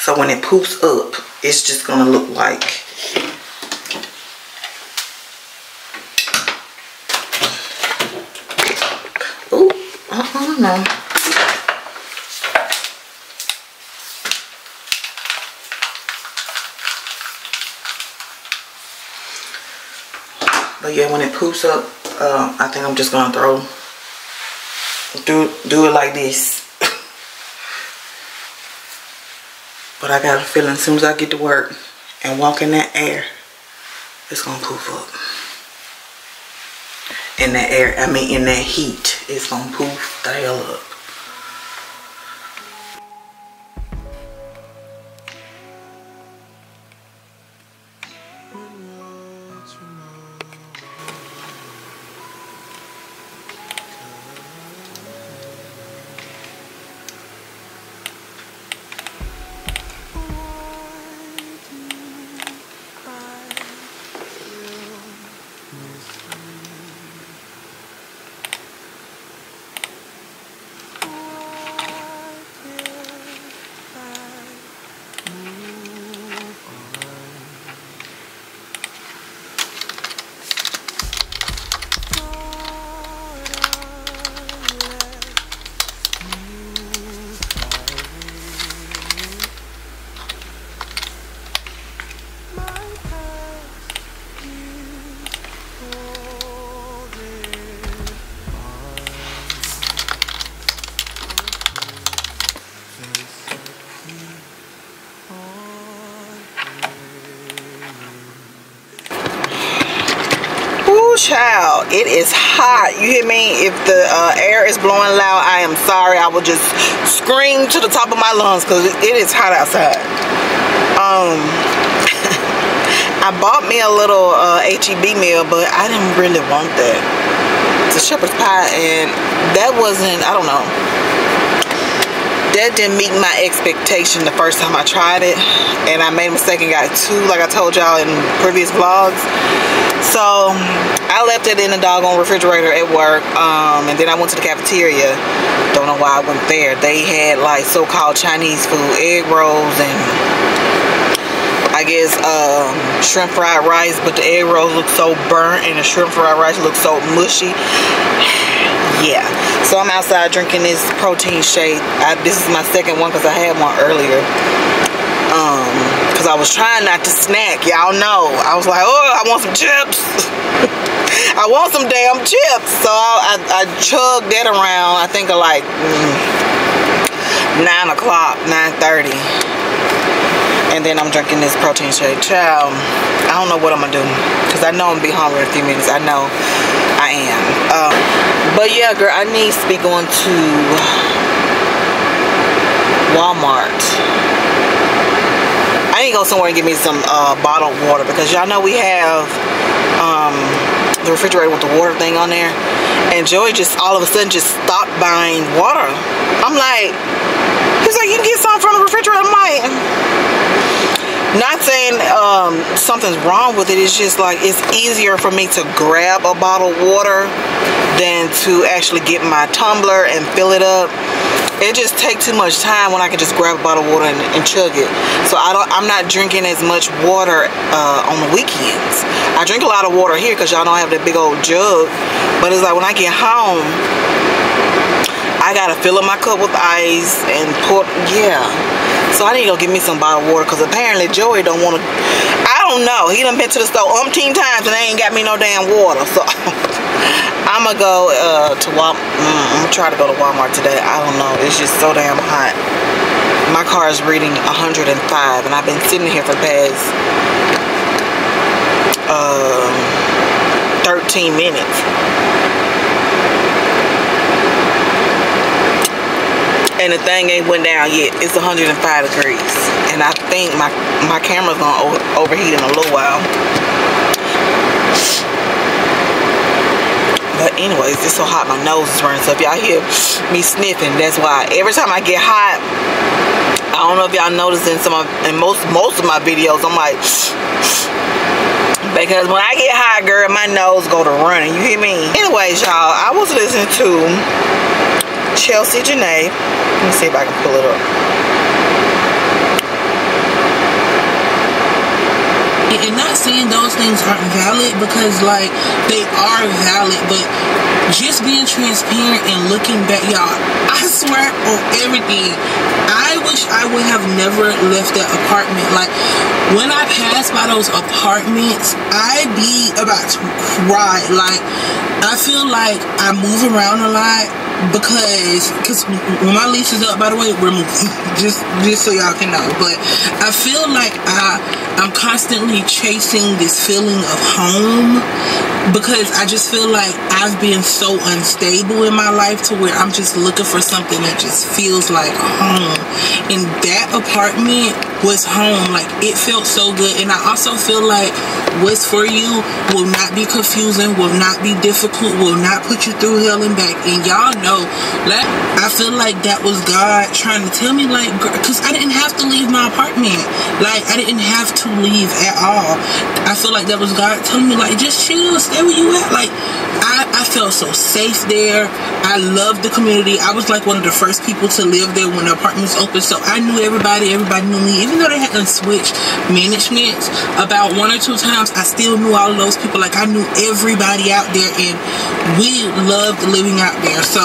[SPEAKER 1] So when it poops up, it's just going to look like No. But yeah, when it poops up, uh, I think I'm just gonna throw, do, do it like this. but I got a feeling as soon as I get to work and walk in that air, it's gonna poof up. In that air, I mean in that heat, it's gonna poof the hell up. Blowing loud. I am sorry. I will just scream to the top of my lungs because it is hot outside. Um i bought me a little uh, HEB meal but i didn't really want that. It's a shepherd's pie and that wasn't i don't know. That didn't meet my expectation the first time I tried it and I made a mistake and got two like I told y'all in previous vlogs. So I left it in the doggone refrigerator at work um, and then I went to the cafeteria. Don't know why I went there. They had like so-called Chinese food egg rolls and I guess um, shrimp fried rice but the egg rolls look so burnt and the shrimp fried rice looks so mushy. Yeah. So i'm outside drinking this protein shake. I, this is my second one because i had one earlier. Um because i was trying not to snack y'all know i was like oh i want some chips i want some damn chips so i, I, I chugged that around i think of like mm, 9 o'clock 9.30. and then I'm drinking this protein shake. Child, I don't know what I'm gonna do because I know I'm gonna be hungry in a few minutes. I know I am. Um, but yeah, girl, I need to be going to Walmart. Go somewhere and get me some uh, bottled water because y'all know we have um, the refrigerator with the water thing on there. And Joey just all of a sudden just stopped buying water. I'm like, he's like, you can get some from the refrigerator. I'm like, not saying um, something's wrong with it it's just like it's easier for me to grab a bottle of water than to actually get my tumbler and fill it up it just takes too much time when I can just grab a bottle of water and, and chug it so I don't I'm not drinking as much water uh, on the weekends I drink a lot of water here because y'all don't have that big old jug but it's like when I get home I gotta fill up my cup with ice and put yeah so I need to go me some bottled water because apparently Joey don't want to. I don't know. He done been to the store umpteen times and they ain't got me no damn water. So I'm to go uh, to Walmart. Mm, I'm to try to go to Walmart today. I don't know. It's just so damn hot. My car is reading 105 and I've been sitting here for past um, 13 minutes. and the thing ain't went down yet. It's 105 degrees, and I think my my camera's gonna overheat in a little while. But anyways, it's so hot, my nose is running. So if y'all hear me sniffing, that's why. Every time I get hot, I don't know if y'all noticed in some of, in most most of my videos, I'm like, because when I get hot, girl, my nose go to running. You hear me? Anyways, y'all, I was listening to Chelsea Janae. Let me see if I can pull it up.
[SPEAKER 4] And not saying those things aren't valid because like they are valid, but just being transparent and looking back, y'all, I swear on everything. I wish I would have never left that apartment. Like when I pass by those apartments, I be about to cry. Like I feel like I move around a lot because because when my lease is up by the way we're moving just just so y'all can know but i feel like i i'm constantly chasing this feeling of home because i just feel like i've been so unstable in my life to where i'm just looking for something that just feels like home. And that apartment was home. Like it felt so good. And i also feel like what's for you will not be confusing will not be difficult will not put you through hell and back. And y'all know like I feel like that was God trying to tell me like because I didn't have to leave my apartment. Like I didn't have to leave at all. I feel like that was God telling me like just chill stay where you at. Like I, I felt so safe there. I loved the community. I was like one of the first people to live there when the apartment was open. So I knew everybody. Everybody knew me even though they had to switch management about one or two times I still knew all of those people like I knew everybody out there and we loved living out there so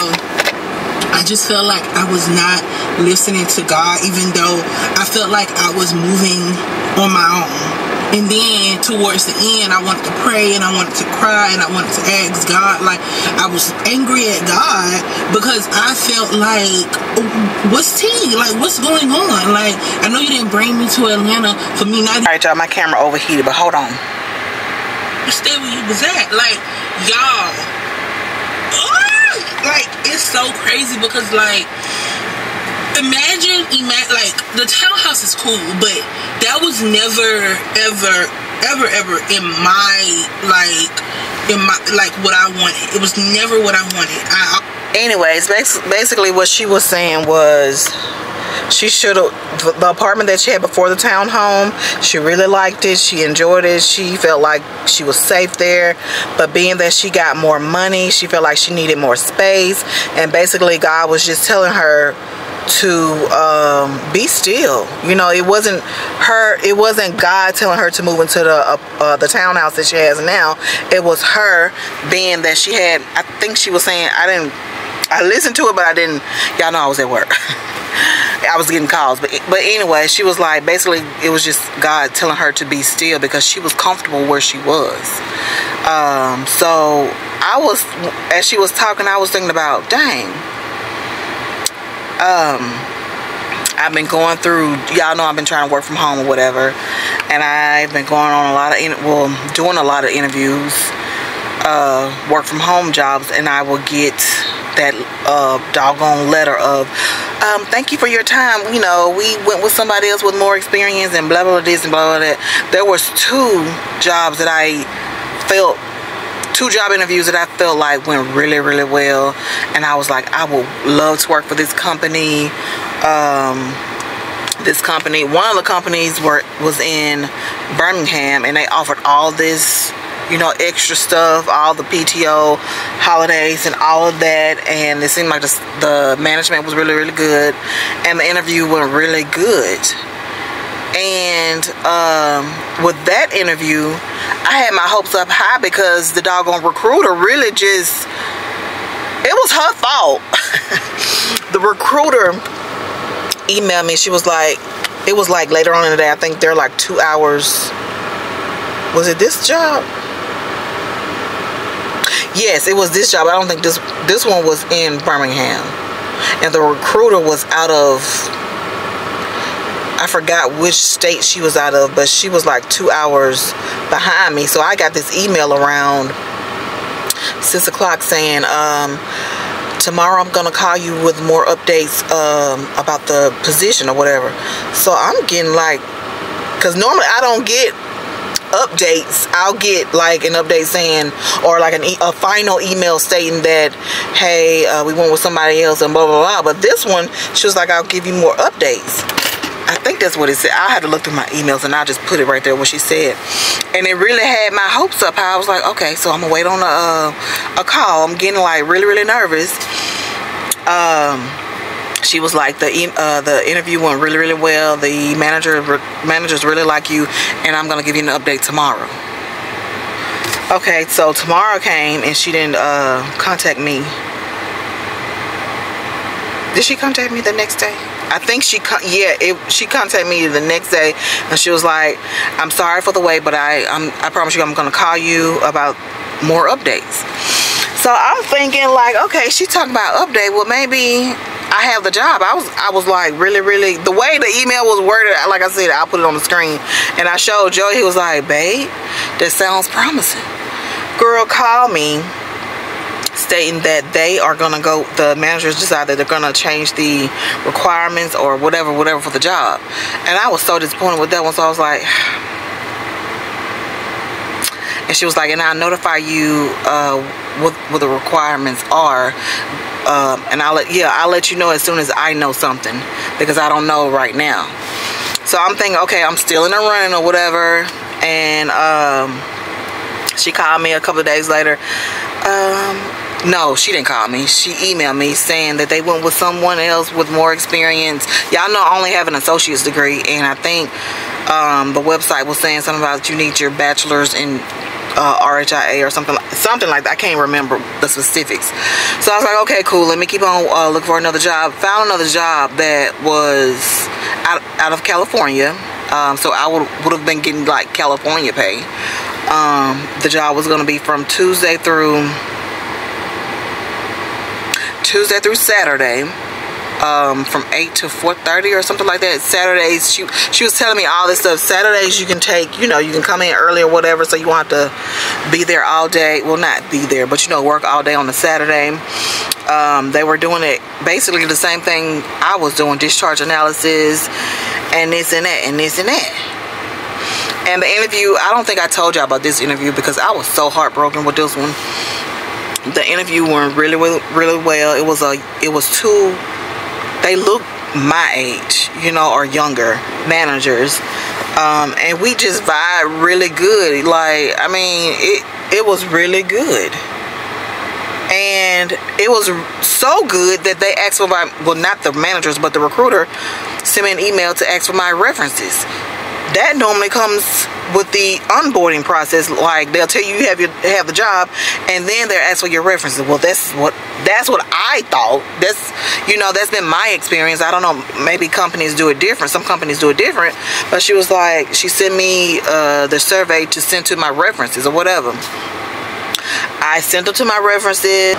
[SPEAKER 4] I just felt like I was not listening to God, even though I felt like I was moving on my own. And then towards the end, I wanted to pray and I wanted to cry and I wanted to ask God. Like, I was angry at God because I felt like, what's tea? Like, what's going on? Like, I know you didn't bring me to Atlanta for me not.
[SPEAKER 1] All right, y'all, my camera overheated, but hold on.
[SPEAKER 4] Stay where you was at. Like, y'all. like, it's so crazy because, like, imagine, ima- like, the townhouse is cool, but that was never, ever, ever, ever in my, like, in my, like, what I wanted. It was never what I wanted. I,
[SPEAKER 1] Anyways, basically what she was saying was she should have the apartment that she had before the townhome she really liked it she enjoyed it she felt like she was safe there but being that she got more money she felt like she needed more space and basically god was just telling her to um, be still you know it wasn't her it wasn't god telling her to move into the uh, uh, the townhouse that she has now it was her being that she had i think she was saying i didn't i listened to it but i didn't y'all know i was at work I was getting calls, but but anyway, she was like basically it was just God telling her to be still because she was comfortable where she was. Um, so I was as she was talking, I was thinking about, dang. Um, I've been going through. Y'all know I've been trying to work from home or whatever, and I've been going on a lot of well, doing a lot of interviews, uh, work from home jobs, and I will get that uh, doggone letter of um, thank you for your time. You know we went with somebody else with more experience and blah blah, blah this and blah blah that. There was two jobs that I felt two job interviews that I felt like went really really well and I was like I would love to work for this company um, this company one of the companies were was in Birmingham and they offered all this you know, extra stuff, all the PTO holidays and all of that. And it seemed like the, the management was really, really good. And the interview went really good. And um, with that interview, I had my hopes up high because the doggone recruiter really just, it was her fault. the recruiter emailed me. She was like, it was like later on in the day. I think they're like two hours. Was it this job? Yes, it was this job. I don't think this this one was in Birmingham. And the recruiter was out of I forgot which state she was out of, but she was like two hours behind me. So I got this email around six o'clock saying, um, tomorrow I'm gonna call you with more updates um, about the position or whatever. So I'm getting like, cause normally I don't get updates i'll get like an update saying or like an e a final email stating that hey uh, we went with somebody else and blah blah blah but this one she was like i'll give you more updates I think that's what it said. I had to look through my emails and I just put it right there what she said. And it really had my hopes up. I was like, okay, so I'm gonna wait on a, uh, a call. I'm getting like really, really nervous. Um, she was like the uh, the interview went really really well the manager managers really like you and I'm gonna give you an update tomorrow okay so tomorrow came and she didn't uh, contact me did she contact me the next day? I think she, yeah, it, she contacted me the next day, and she was like, "I'm sorry for the wait, but I, I'm, I promise you, I'm gonna call you about more updates." So I'm thinking like, okay, she talking about update. Well, maybe I have the job. I was, I was like, really, really. The way the email was worded, like I said, I'll put it on the screen, and I showed Joey. He was like, "Babe, that sounds promising." Girl, call me stating that they are gonna go the managers decided they're gonna change the requirements or whatever whatever for the job. And i was so disappointed with that one so i was like and she was like and i'll notify you uh what, what the requirements are um, and i'll let yeah i'll let you know as soon as i know something because i don't know right now. So i'm thinking okay i'm still in the running or whatever and um she called me a couple days later um no, she didn't call me. She emailed me saying that they went with someone else with more experience. Y'all know I only have an associate's degree, and I think um, the website was saying something about you need your bachelor's in uh, RHIA or something, something like that. I can't remember the specifics. So I was like, okay, cool. Let me keep on uh, looking for another job. Found another job that was out, out of California. Um, so I would would have been getting like California pay. Um, the job was going to be from Tuesday through Tuesday through Saturday um, from 8 to 4.30 or something like that. Saturdays, she, she was telling me all this stuff. Saturdays, you can take, you know, you can come in early or whatever, so you won't have to be there all day. Well, not be there, but, you know, work all day on a Saturday. Um, they were doing it basically the same thing I was doing, discharge analysis and this and that and this and that. And the interview, I don't think I told y'all about this interview because I was so heartbroken with this one the interview went really really well. It was a it was two they looked my age you know or younger managers. Um, and we just vibe really good. Like i mean it it was really good. And it was so good that they asked for my well not the managers but the recruiter sent me an email to ask for my references that normally comes with the onboarding process like they'll tell you you have your have the job and then they're ask for your references. Well that's what that's what i thought. That's you know that's been my experience. I don't know maybe companies do it different. Some companies do it different. But she was like she sent me uh, the survey to send to my references or whatever. I sent them to my references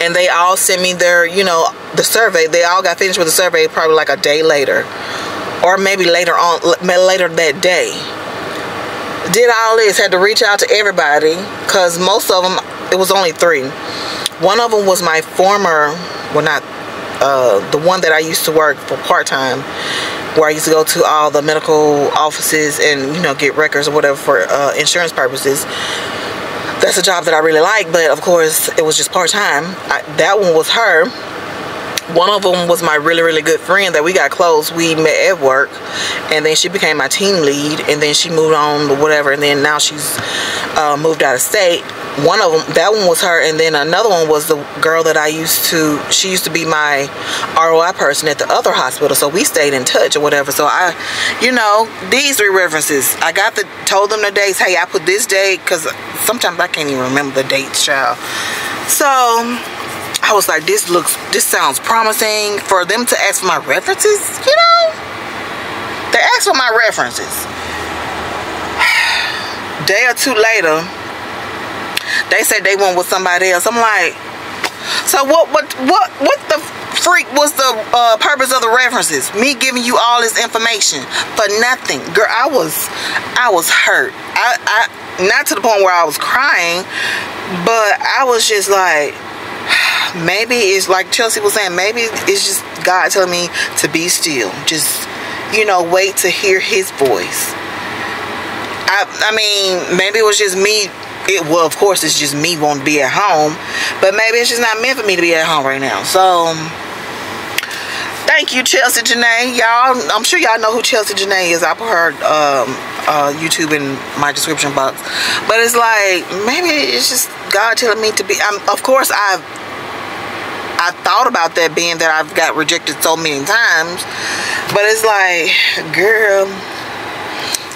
[SPEAKER 1] and they all sent me their you know the survey. They all got finished with the survey probably like a day later or maybe later on later that day. Did all this had to reach out to everybody because most of them it was only three. One of them was my former well not uh, the one that I used to work for part-time where I used to go to all the medical offices and you know get records or whatever for uh, insurance purposes. That's a job that I really like but of course it was just part-time. That one was her one of them was my really really good friend that we got close. We met at work and then she became my team lead and then she moved on to whatever and then now she's uh, moved out of state. One of them that one was her and then another one was the girl that I used to she used to be my ROI person at the other hospital so we stayed in touch or whatever. So I you know these three references I got the told them the dates hey I put this date because sometimes I can't even remember the dates child. So I was like, this looks, this sounds promising. For them to ask for my references, you know? They asked for my references. Day or two later, they said they went with somebody else. I'm like, so what, what, what, what the freak was the uh, purpose of the references? Me giving you all this information for nothing. Girl, I was, I was hurt. I, I, not to the point where I was crying, but I was just like, maybe it's like Chelsea was saying, maybe it's just God telling me to be still. Just, you know, wait to hear his voice. I, I mean, maybe it was just me. It, well, of course, it's just me wanting to be at home. But maybe it's just not meant for me to be at home right now. So, thank you, Chelsea Janae. Y'all, I'm sure y'all know who Chelsea Janae is. I put her um, uh, YouTube in my description box. But it's like, maybe it's just God telling me to be. I'm, of course, I've I thought about that being that I've got rejected so many times. But it's like, girl,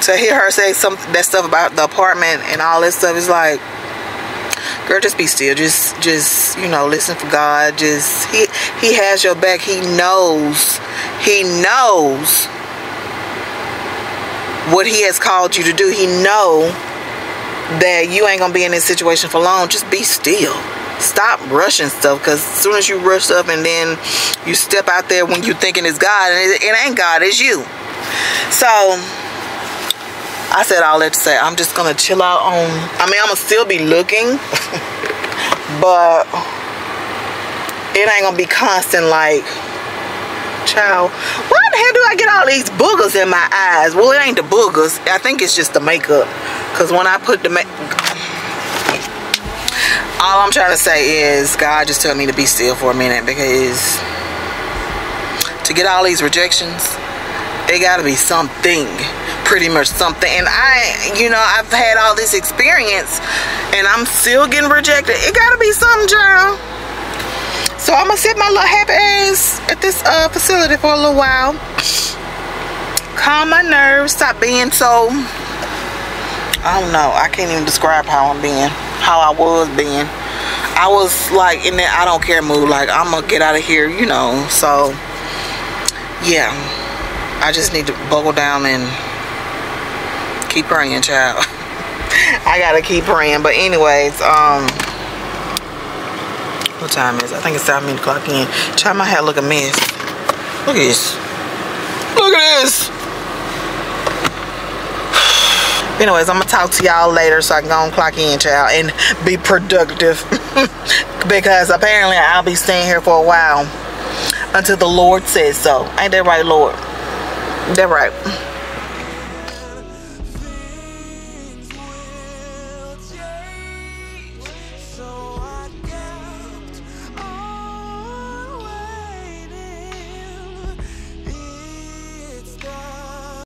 [SPEAKER 1] to hear her say some that stuff about the apartment and all this stuff is like, girl just be still. Just just you know listen for god. Just he he has your back. He knows. He knows what he has called you to do. He know that you ain't gonna be in this situation for long. Just be still. Stop rushing stuff because as soon as you rush up and then you step out there when you thinking it's god and it, it ain't god it's you. So I said all that to say I'm just gonna chill out on I mean I'm gonna still be looking but it ain't gonna be constant like child why the hell do I get all these boogers in my eyes? Well it ain't the boogers I think it's just the makeup because when I put the make all I'm trying to say is God just told me to be still for a minute because to get all these rejections it gotta be something pretty much something. And I you know I've had all this experience and I'm still getting rejected. It gotta be something child so I'm gonna sit my little happy ass at this uh, facility for a little while. Calm my nerves. Stop being so I don't know. I can't even describe how I'm being how I was being. I was like in that I don't care mood. Like I'm gonna get out of here you know. So yeah I just need to buckle down and keep praying, child. I gotta keep praying. But anyways, um, what time is it? I think it's time me to clock in. Child, my hair look a mess. Look at this. Look at this. Anyways, I'm gonna talk to y'all later so I can go clock in, child, and be productive. because apparently I'll be staying here for a while until the Lord says so. Ain't that right, Lord? That right.